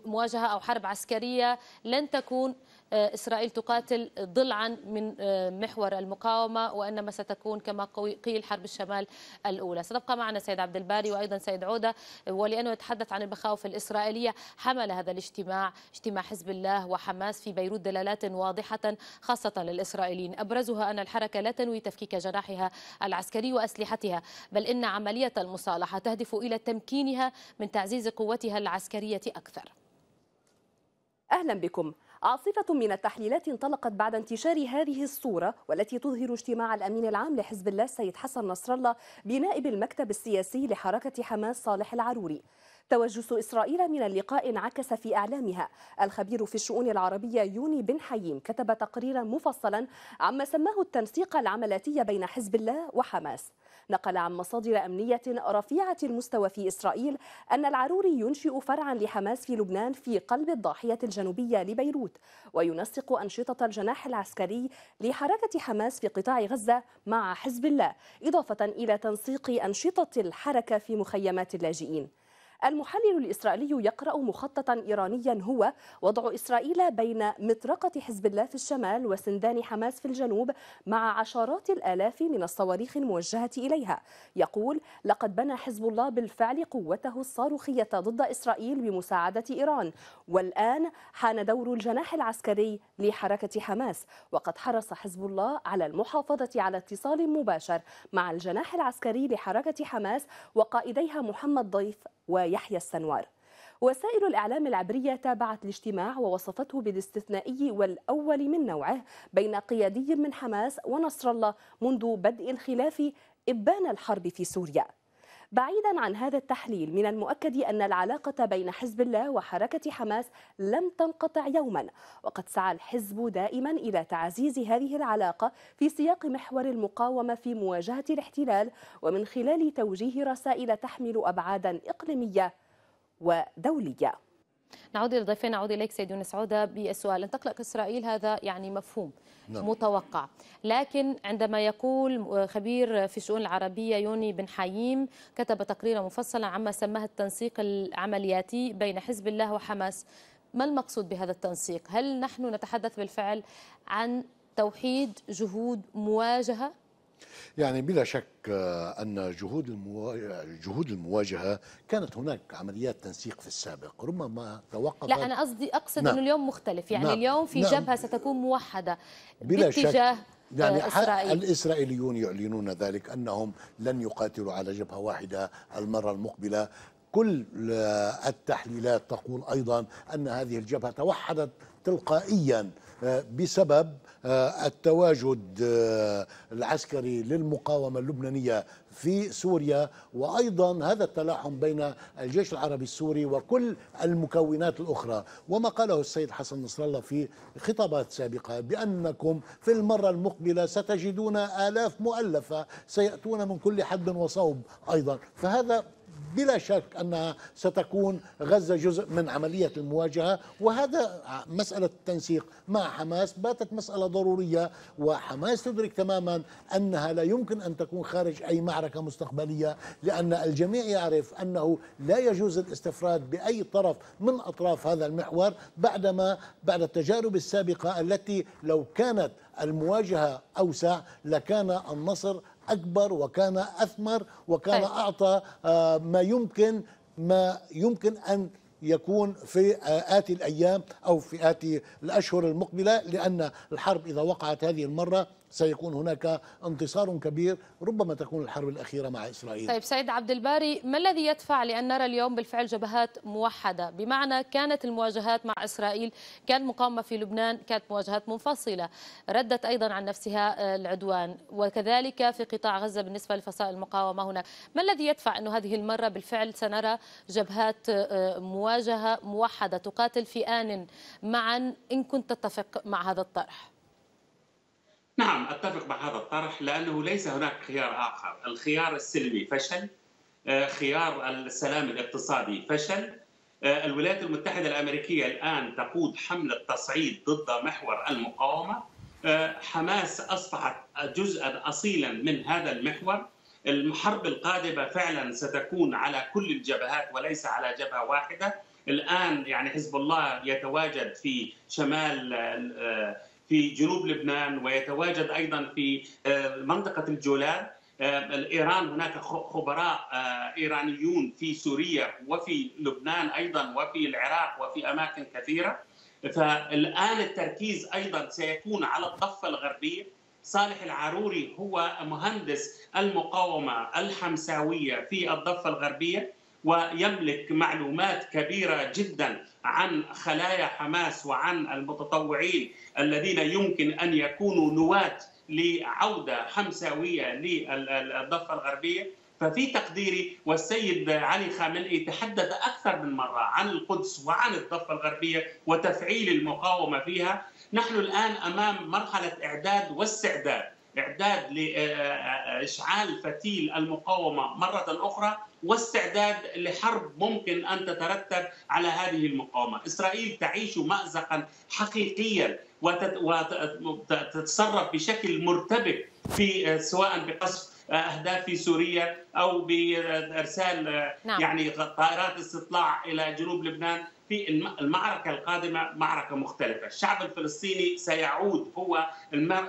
مواجهة أو حرب عسكرية لن تكون إسرائيل تقاتل ضلعا من محور المقاومة وإنما ستكون كما قيل حرب الشمال الأولى. ستبقى معنا سيد عبد الباري وأيضا سيد عودة. ولأنه يتحدث عن المخاوف الإسرائيلية حمل هذا الاجتماع اجتماع حزب الله وحماس في بيروت دلالات واضحة خاصة للإسرائيليين. أبرزها أن الحركة لا تنوي تفكيك جناحها العسكري وأسلحتها بل إن عملية المصالحة تهدف إلى تمكينها من تعزيز قوتها العسكرية أكثر. أهلا بكم. عاصفة من التحليلات انطلقت بعد انتشار هذه الصورة والتي تظهر اجتماع الأمين العام لحزب الله السيد حسن نصر الله بنائب المكتب السياسي لحركة حماس صالح العروري. توجس إسرائيل من اللقاء انعكس في إعلامها. الخبير في الشؤون العربية يوني بن حييم كتب تقريرا مفصلا عما سماه التنسيق العملاتي بين حزب الله وحماس. نقل عن مصادر أمنية رفيعة المستوى في إسرائيل أن العروري ينشئ فرعا لحماس في لبنان في قلب الضاحية الجنوبية لبيروت وينسق أنشطة الجناح العسكري لحركة حماس في قطاع غزة مع حزب الله إضافة إلى تنسيق أنشطة الحركة في مخيمات اللاجئين. المحلل الإسرائيلي يقرأ مخططا إيرانيا هو وضع إسرائيل بين مطرقة حزب الله في الشمال وسندان حماس في الجنوب مع عشرات الآلاف من الصواريخ الموجهة إليها. يقول لقد بنى حزب الله بالفعل قوته الصاروخية ضد إسرائيل بمساعدة إيران. والآن حان دور الجناح العسكري لحركة حماس. وقد حرص حزب الله على المحافظة على اتصال مباشر مع الجناح العسكري لحركة حماس وقائديها محمد ضيف ويحيى السنوار. وسائل الإعلام العبرية تابعت الاجتماع ووصفته بالاستثنائي والأول من نوعه بين قيادي من حماس ونصر الله منذ بدء الخلاف إبان الحرب في سوريا. بعيدا عن هذا التحليل من المؤكد أن العلاقة بين حزب الله وحركة حماس لم تنقطع يوما وقد سعى الحزب دائما إلى تعزيز هذه العلاقة في سياق محور المقاومة في مواجهة الاحتلال ومن خلال توجيه رسائل تحمل أبعادا إقليمية ودولية. نعود إلى ضيفنا نعود إليك سيد يونس. عودة بالسؤال. أن تقلق إسرائيل هذا يعني مفهوم نعم. متوقع. لكن عندما يقول خبير في الشؤون العربية يوني بن حييم كتب تقريرا مفصلا عما سماه التنسيق العملياتي بين حزب الله وحماس ما المقصود بهذا التنسيق؟ هل نحن نتحدث بالفعل عن توحيد جهود مواجهة؟ يعني بلا شك أن جهود جهود المواجهة كانت هناك عمليات تنسيق في السابق ربما توقفت لا أنا قصدي أقصد نعم. إنه اليوم مختلف يعني نعم. اليوم في نعم. جبهة ستكون موحدة بلا باتجاه شك يعني إسرائيل. الإسرائيليون يعلنون ذلك أنهم لن يقاتلوا على جبهة واحدة المرة المقبلة كل التحليلات تقول أيضا أن هذه الجبهة توحدت تلقائيا بسبب التواجد العسكري للمقاومة اللبنانية في سوريا وأيضا هذا التلاحم بين الجيش العربي السوري وكل المكونات الأخرى. وما قاله السيد حسن نصر الله في خطابات سابقة بأنكم في المرة المقبلة ستجدون آلاف مؤلفة سيأتون من كل حد وصوب أيضا. فهذا بلا شك أنها ستكون غزة جزء من عملية المواجهة وهذا مسألة التنسيق مع حماس. باتت مسألة ضرورية وحماس تدرك تماما أنها لا يمكن أن تكون خارج أي معركة مستقبلية لأن الجميع يعرف أنه لا يجوز الاستفراد بأي طرف من أطراف هذا المحور بعدما بعد التجارب السابقة التي لو كانت المواجهة أوسع لكان النصر أكبر وكان أثمر وكان طيب. أعطى آه، ما يمكن ما يمكن أن يكون في آتي الأيام أو في آتي الأشهر المقبلة لأن الحرب إذا وقعت هذه المرة سيكون هناك انتصار كبير ربما تكون الحرب الأخيرة مع إسرائيل. طيب سيد عبد الباري ما الذي يدفع لأن نرى اليوم بالفعل جبهات موحدة؟ بمعنى كانت المواجهات مع إسرائيل كان مقاومة في لبنان كانت مواجهات منفصلة ردت أيضا عن نفسها آه، العدوان. وكذلك في قطاع غزة بالنسبة لفصائل المقاومة هناك ما الذي يدفع أنه هذه المرة بالفعل سنرى جبهات آه، مواجهة موحدة تقاتل في آن معا إن كنت تتفق مع هذا الطرح؟ نعم أتفق مع هذا الطرح لأنه ليس هناك خيار آخر، الخيار السلمي فشل، آه، خيار السلام الاقتصادي فشل، آه، الولايات المتحدة الأمريكية الآن تقود حملة تصعيد ضد محور المقاومة، آه، حماس أصبحت جزءا اصيلا من هذا المحور، الحرب القادمة فعلا ستكون على كل الجبهات وليس على جبهة واحدة، الآن يعني حزب الله يتواجد في شمال في جنوب لبنان ويتواجد أيضا في آه، منطقة الجولان. آه، ايران هناك خبراء آه، إيرانيون في سوريا وفي لبنان أيضا وفي العراق وفي أماكن كثيرة. فالآن التركيز أيضا سيكون على الضفة الغربية. صالح العروري هو مهندس المقاومة الحمساوية في الضفة الغربية. ويملك معلومات كبيرة جدا عن خلايا حماس وعن المتطوعين الذين يمكن أن يكونوا نواة لعودة حمساوية للضفة الغربية. ففي تقديري والسيد علي خامنئي تحدث أكثر من مرة عن القدس وعن الضفة الغربية وتفعيل المقاومة فيها. نحن الآن أمام مرحلة إعداد واستعداد. اعداد لإشعال فتيل المقاومة مرة أخرى واستعداد لحرب ممكن أن تترتب على هذه المقاومة، إسرائيل تعيش مازقا حقيقيا وتتصرف بشكل مرتبك في سواء بقصف أهداف في سوريا أو بإرسال نعم. يعني طائرات استطلاع إلى جنوب لبنان في المعركة القادمة معركة مختلفة. الشعب الفلسطيني سيعود هو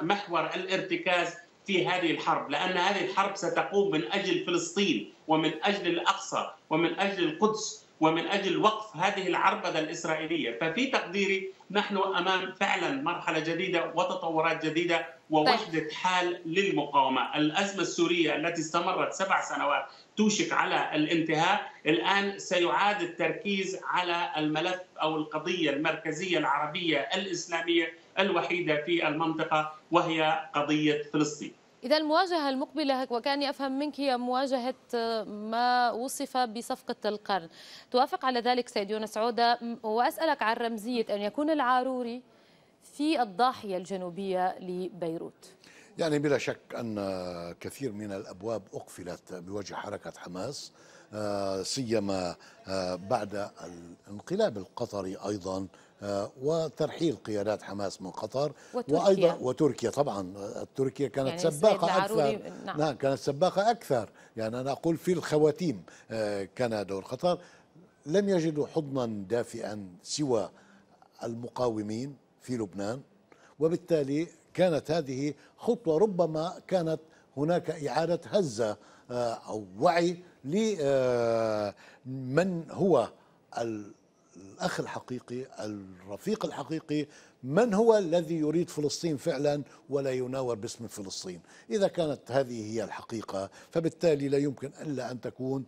محور الارتكاز في هذه الحرب لأن هذه الحرب ستقوم من أجل فلسطين ومن أجل الأقصى ومن أجل القدس ومن أجل وقف هذه العربدة الإسرائيلية. ففي تقديري نحن أمام فعلا مرحلة جديدة وتطورات جديدة ووحدة طيب. حال للمقاومة. الأزمة السورية التي استمرت سبع سنوات توشك على الانتهاء. الآن سيعاد التركيز على الملف أو القضية المركزية العربية الإسلامية الوحيدة في المنطقة وهي قضية فلسطين. إذا المواجهة المقبلة وكأني أفهم منك هي مواجهة ما وصف بصفقة القرن. توافق على ذلك سيد يونس عودة. وأسألك عن رمزية أن يكون العاروري في الضاحية الجنوبية لبيروت. يعني بلا شك أن كثير من الأبواب أقفلت بوجه حركة حماس آه، سيما آه، بعد الانقلاب القطري أيضا. آه، وترحيل قيادات حماس من قطر وتركيا. وأيضا وتركيا. طبعا تركيا كانت يعني سباقة أكثر. نعم. نعم. كانت سباقة أكثر. يعني أنا أقول في الخواتيم كان دور قطر لم يجدوا حضنا دافئا سوى المقاومين في لبنان. وبالتالي كانت هذه خطوة ربما كانت هناك إعادة هزة آه، أو وعي لمن هو الأخ الحقيقي الرفيق الحقيقي من هو الذي يريد فلسطين فعلا ولا يناور باسم فلسطين؟ إذا كانت هذه هي الحقيقة فبالتالي لا يمكن إلا أن تكون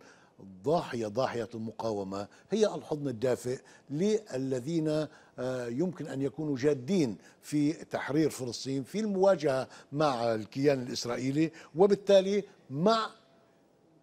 ضاحية ضاحية المقاومة. هي الحضن الدافئ للذين آه، يمكن أن يكونوا جادين في تحرير فلسطين في المواجهة مع الكيان الإسرائيلي وبالتالي مع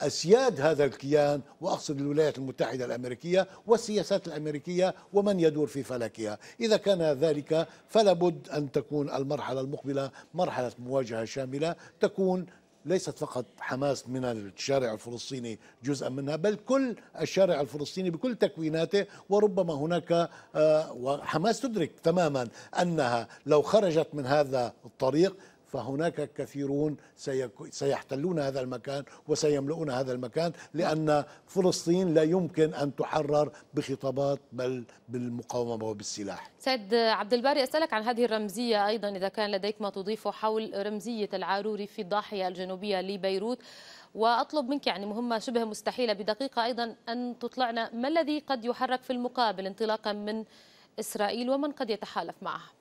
أسياد هذا الكيان وأقصد الولايات المتحدة الأمريكية والسياسات الأمريكية ومن يدور في فلكها. إذا كان ذلك فلا بد أن تكون المرحلة المقبلة مرحلة مواجهة شاملة. تكون ليست فقط حماس من الشارع الفلسطيني جزءا منها بل كل الشارع الفلسطيني بكل تكويناته. وربما هناك آه، وحماس تدرك تماما أنها لو خرجت من هذا الطريق فهناك كثيرون سيحتلون هذا المكان وسيملؤون هذا المكان لأن فلسطين لا يمكن أن تحرر بخطابات بل بالمقاومة وبالسلاح. سيد عبد الباري أسألك عن هذه الرمزية أيضا إذا كان لديك ما تضيفه حول رمزية العاروري في الضاحية الجنوبية لبيروت. وأطلب منك يعني مهمة شبه مستحيلة بدقيقة أيضا أن تطلعنا ما الذي قد يحرك في المقابل انطلاقا من إسرائيل ومن قد يتحالف معها؟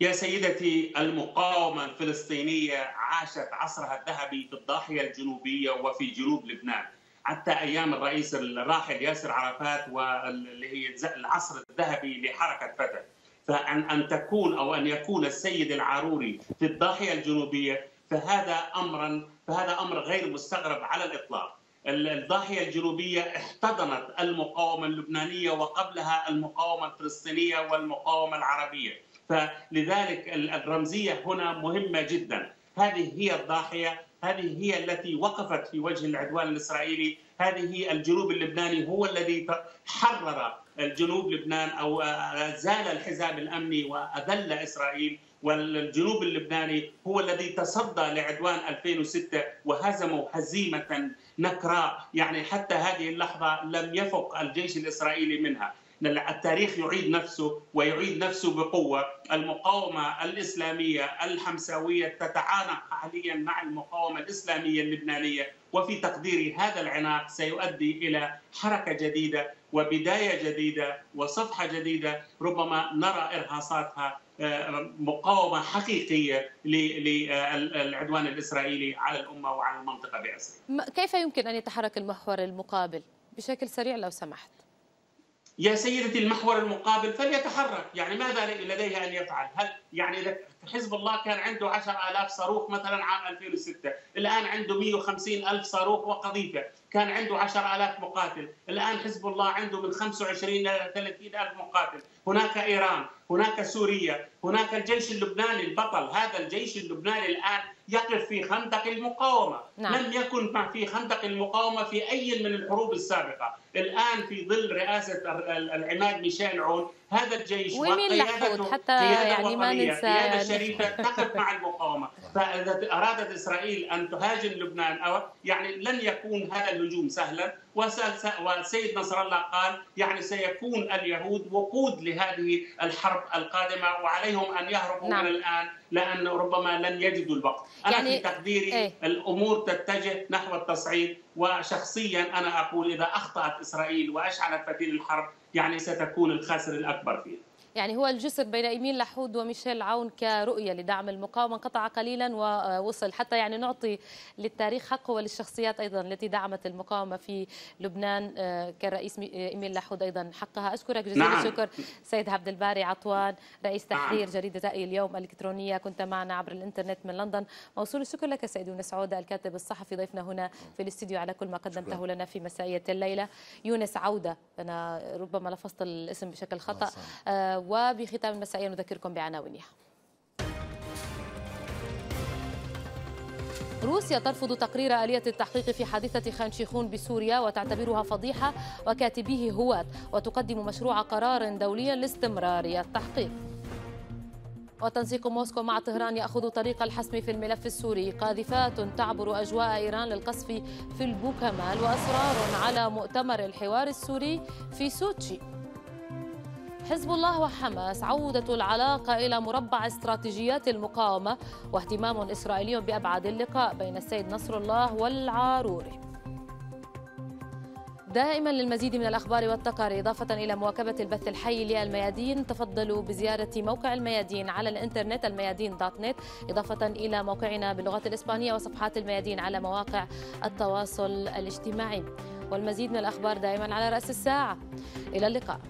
يا سيدتي المقاومة الفلسطينية عاشت عصرها الذهبي في الضاحية الجنوبية وفي جنوب لبنان. حتى أيام الرئيس الراحل ياسر عرفات واللي هي العصر الذهبي لحركة فتح. فان أن تكون أو أن يكون السيد العاروري في الضاحية الجنوبية فهذا امرا فهذا أمر غير مستغرب على الإطلاق. الضاحية الجنوبية احتضنت المقاومة اللبنانية وقبلها المقاومة الفلسطينية والمقاومة العربية. فلذلك الرمزية هنا مهمة جدا. هذه هي الضاحية هذه هي التي وقفت في وجه العدوان الإسرائيلي. هذه الجنوب اللبناني هو الذي حرر الجنوب لبنان أو زال الحزام الأمني وأذل إسرائيل. والجنوب اللبناني هو الذي تصدى لعدوان 2006 وهزموا هزيمة نكراء. يعني حتى هذه اللحظة لم يفق الجيش الإسرائيلي منها. التاريخ يعيد نفسه ويعيد نفسه بقوة. المقاومة الإسلامية الحمساوية تتعانق حاليا مع المقاومة الإسلامية اللبنانية وفي تقديري هذا العناق سيؤدي إلى حركة جديدة وبداية جديدة وصفحة جديدة ربما نرى إرهاصاتها آه، مقاومة حقيقية للعدوان الإسرائيلي على الأمة وعلى المنطقة بأسرها. كيف يمكن أن يتحرك المحور المقابل؟ بشكل سريع لو سمحت؟ يا سيدتي المحور المقابل فليتحرك. يعني ماذا لديه أن يفعل؟ هل يعني إذا حزب الله كان عنده 10000 صاروخ مثلا عام 2006 الآن عنده 150 ألف صاروخ وقذيفة كان عنده 10000 مقاتل الآن حزب الله عنده من 25 إلى 30 ألف مقاتل. هناك إيران هناك سوريا هناك الجيش اللبناني البطل. هذا الجيش اللبناني الآن يقف في خندق المقاومة. نعم. لم يكن في خندق المقاومة في أي من الحروب السابقة الآن في ظل رئاسة العماد ميشيل عون هذا الجيش وقيادته حتى يعني ما ننسى قيادة شريفة تقف مع المقاومة فإذا أرادت إسرائيل أن تهاجم لبنان أو يعني لن يكون هذا الهجوم سهلا وسيد نصر الله قال يعني سيكون اليهود وقود لهذه الحرب القادمة وعليهم أن يهربوا نعم. من الآن لأن ربما لن يجدوا الوقت أنا يعني في تقديري إيه؟ الأمور تتجه نحو التصعيد. وشخصيا أنا أقول إذا أخطأت إسرائيل وأشعلت فتيل الحرب يعني ستكون الخاسر الأكبر فيها. يعني هو الجسر بين ايمين لحود وميشيل عون كرؤية لدعم المقاومة انقطع قليلا ووصل حتى يعني نعطي للتاريخ حقه وللشخصيات أيضا التي دعمت المقاومة في لبنان آه، كالرئيس ايمين لحود أيضا حقها أشكرك جزيل نعم. الشكر سيد عبد الباري عطوان رئيس نعم. تحرير جريدة رأي اليوم الإلكترونية كنت معنا عبر الإنترنت من لندن موصول الشكر لك سيد يونس عوده الكاتب الصحفي ضيفنا هنا في الاستديو على كل ما قدمته شكرا. لنا في مسائية الليلة يونس عودة أنا ربما لفظت الاسم بشكل خطأ آه وبختام المسائية نذكركم بعناوينها روسيا ترفض تقرير آلية التحقيق في حادثة خان شيخون بسوريا وتعتبرها فضيحة وكاتبيه هواة وتقدم مشروع قرار دولي لاستمرار التحقيق. وتنسيق موسكو مع طهران يأخذ طريق الحسم في الملف السوري. قاذفات تعبر أجواء إيران للقصف في البوكمال وأسرار على مؤتمر الحوار السوري في سوتشي. حزب الله وحماس عودة العلاقة إلى مربع استراتيجيات المقاومة واهتمام إسرائيلي بأبعاد اللقاء بين السيد نصر الله والعاروري. دائما للمزيد من الأخبار والتقارير إضافة إلى مواكبة البث الحي للميادين تفضلوا بزيارة موقع الميادين على الإنترنت الميادين دوت نت إضافة إلى موقعنا باللغة الإسبانية وصفحات الميادين على مواقع التواصل الاجتماعي. والمزيد من الأخبار دائما على رأس الساعة. إلى اللقاء.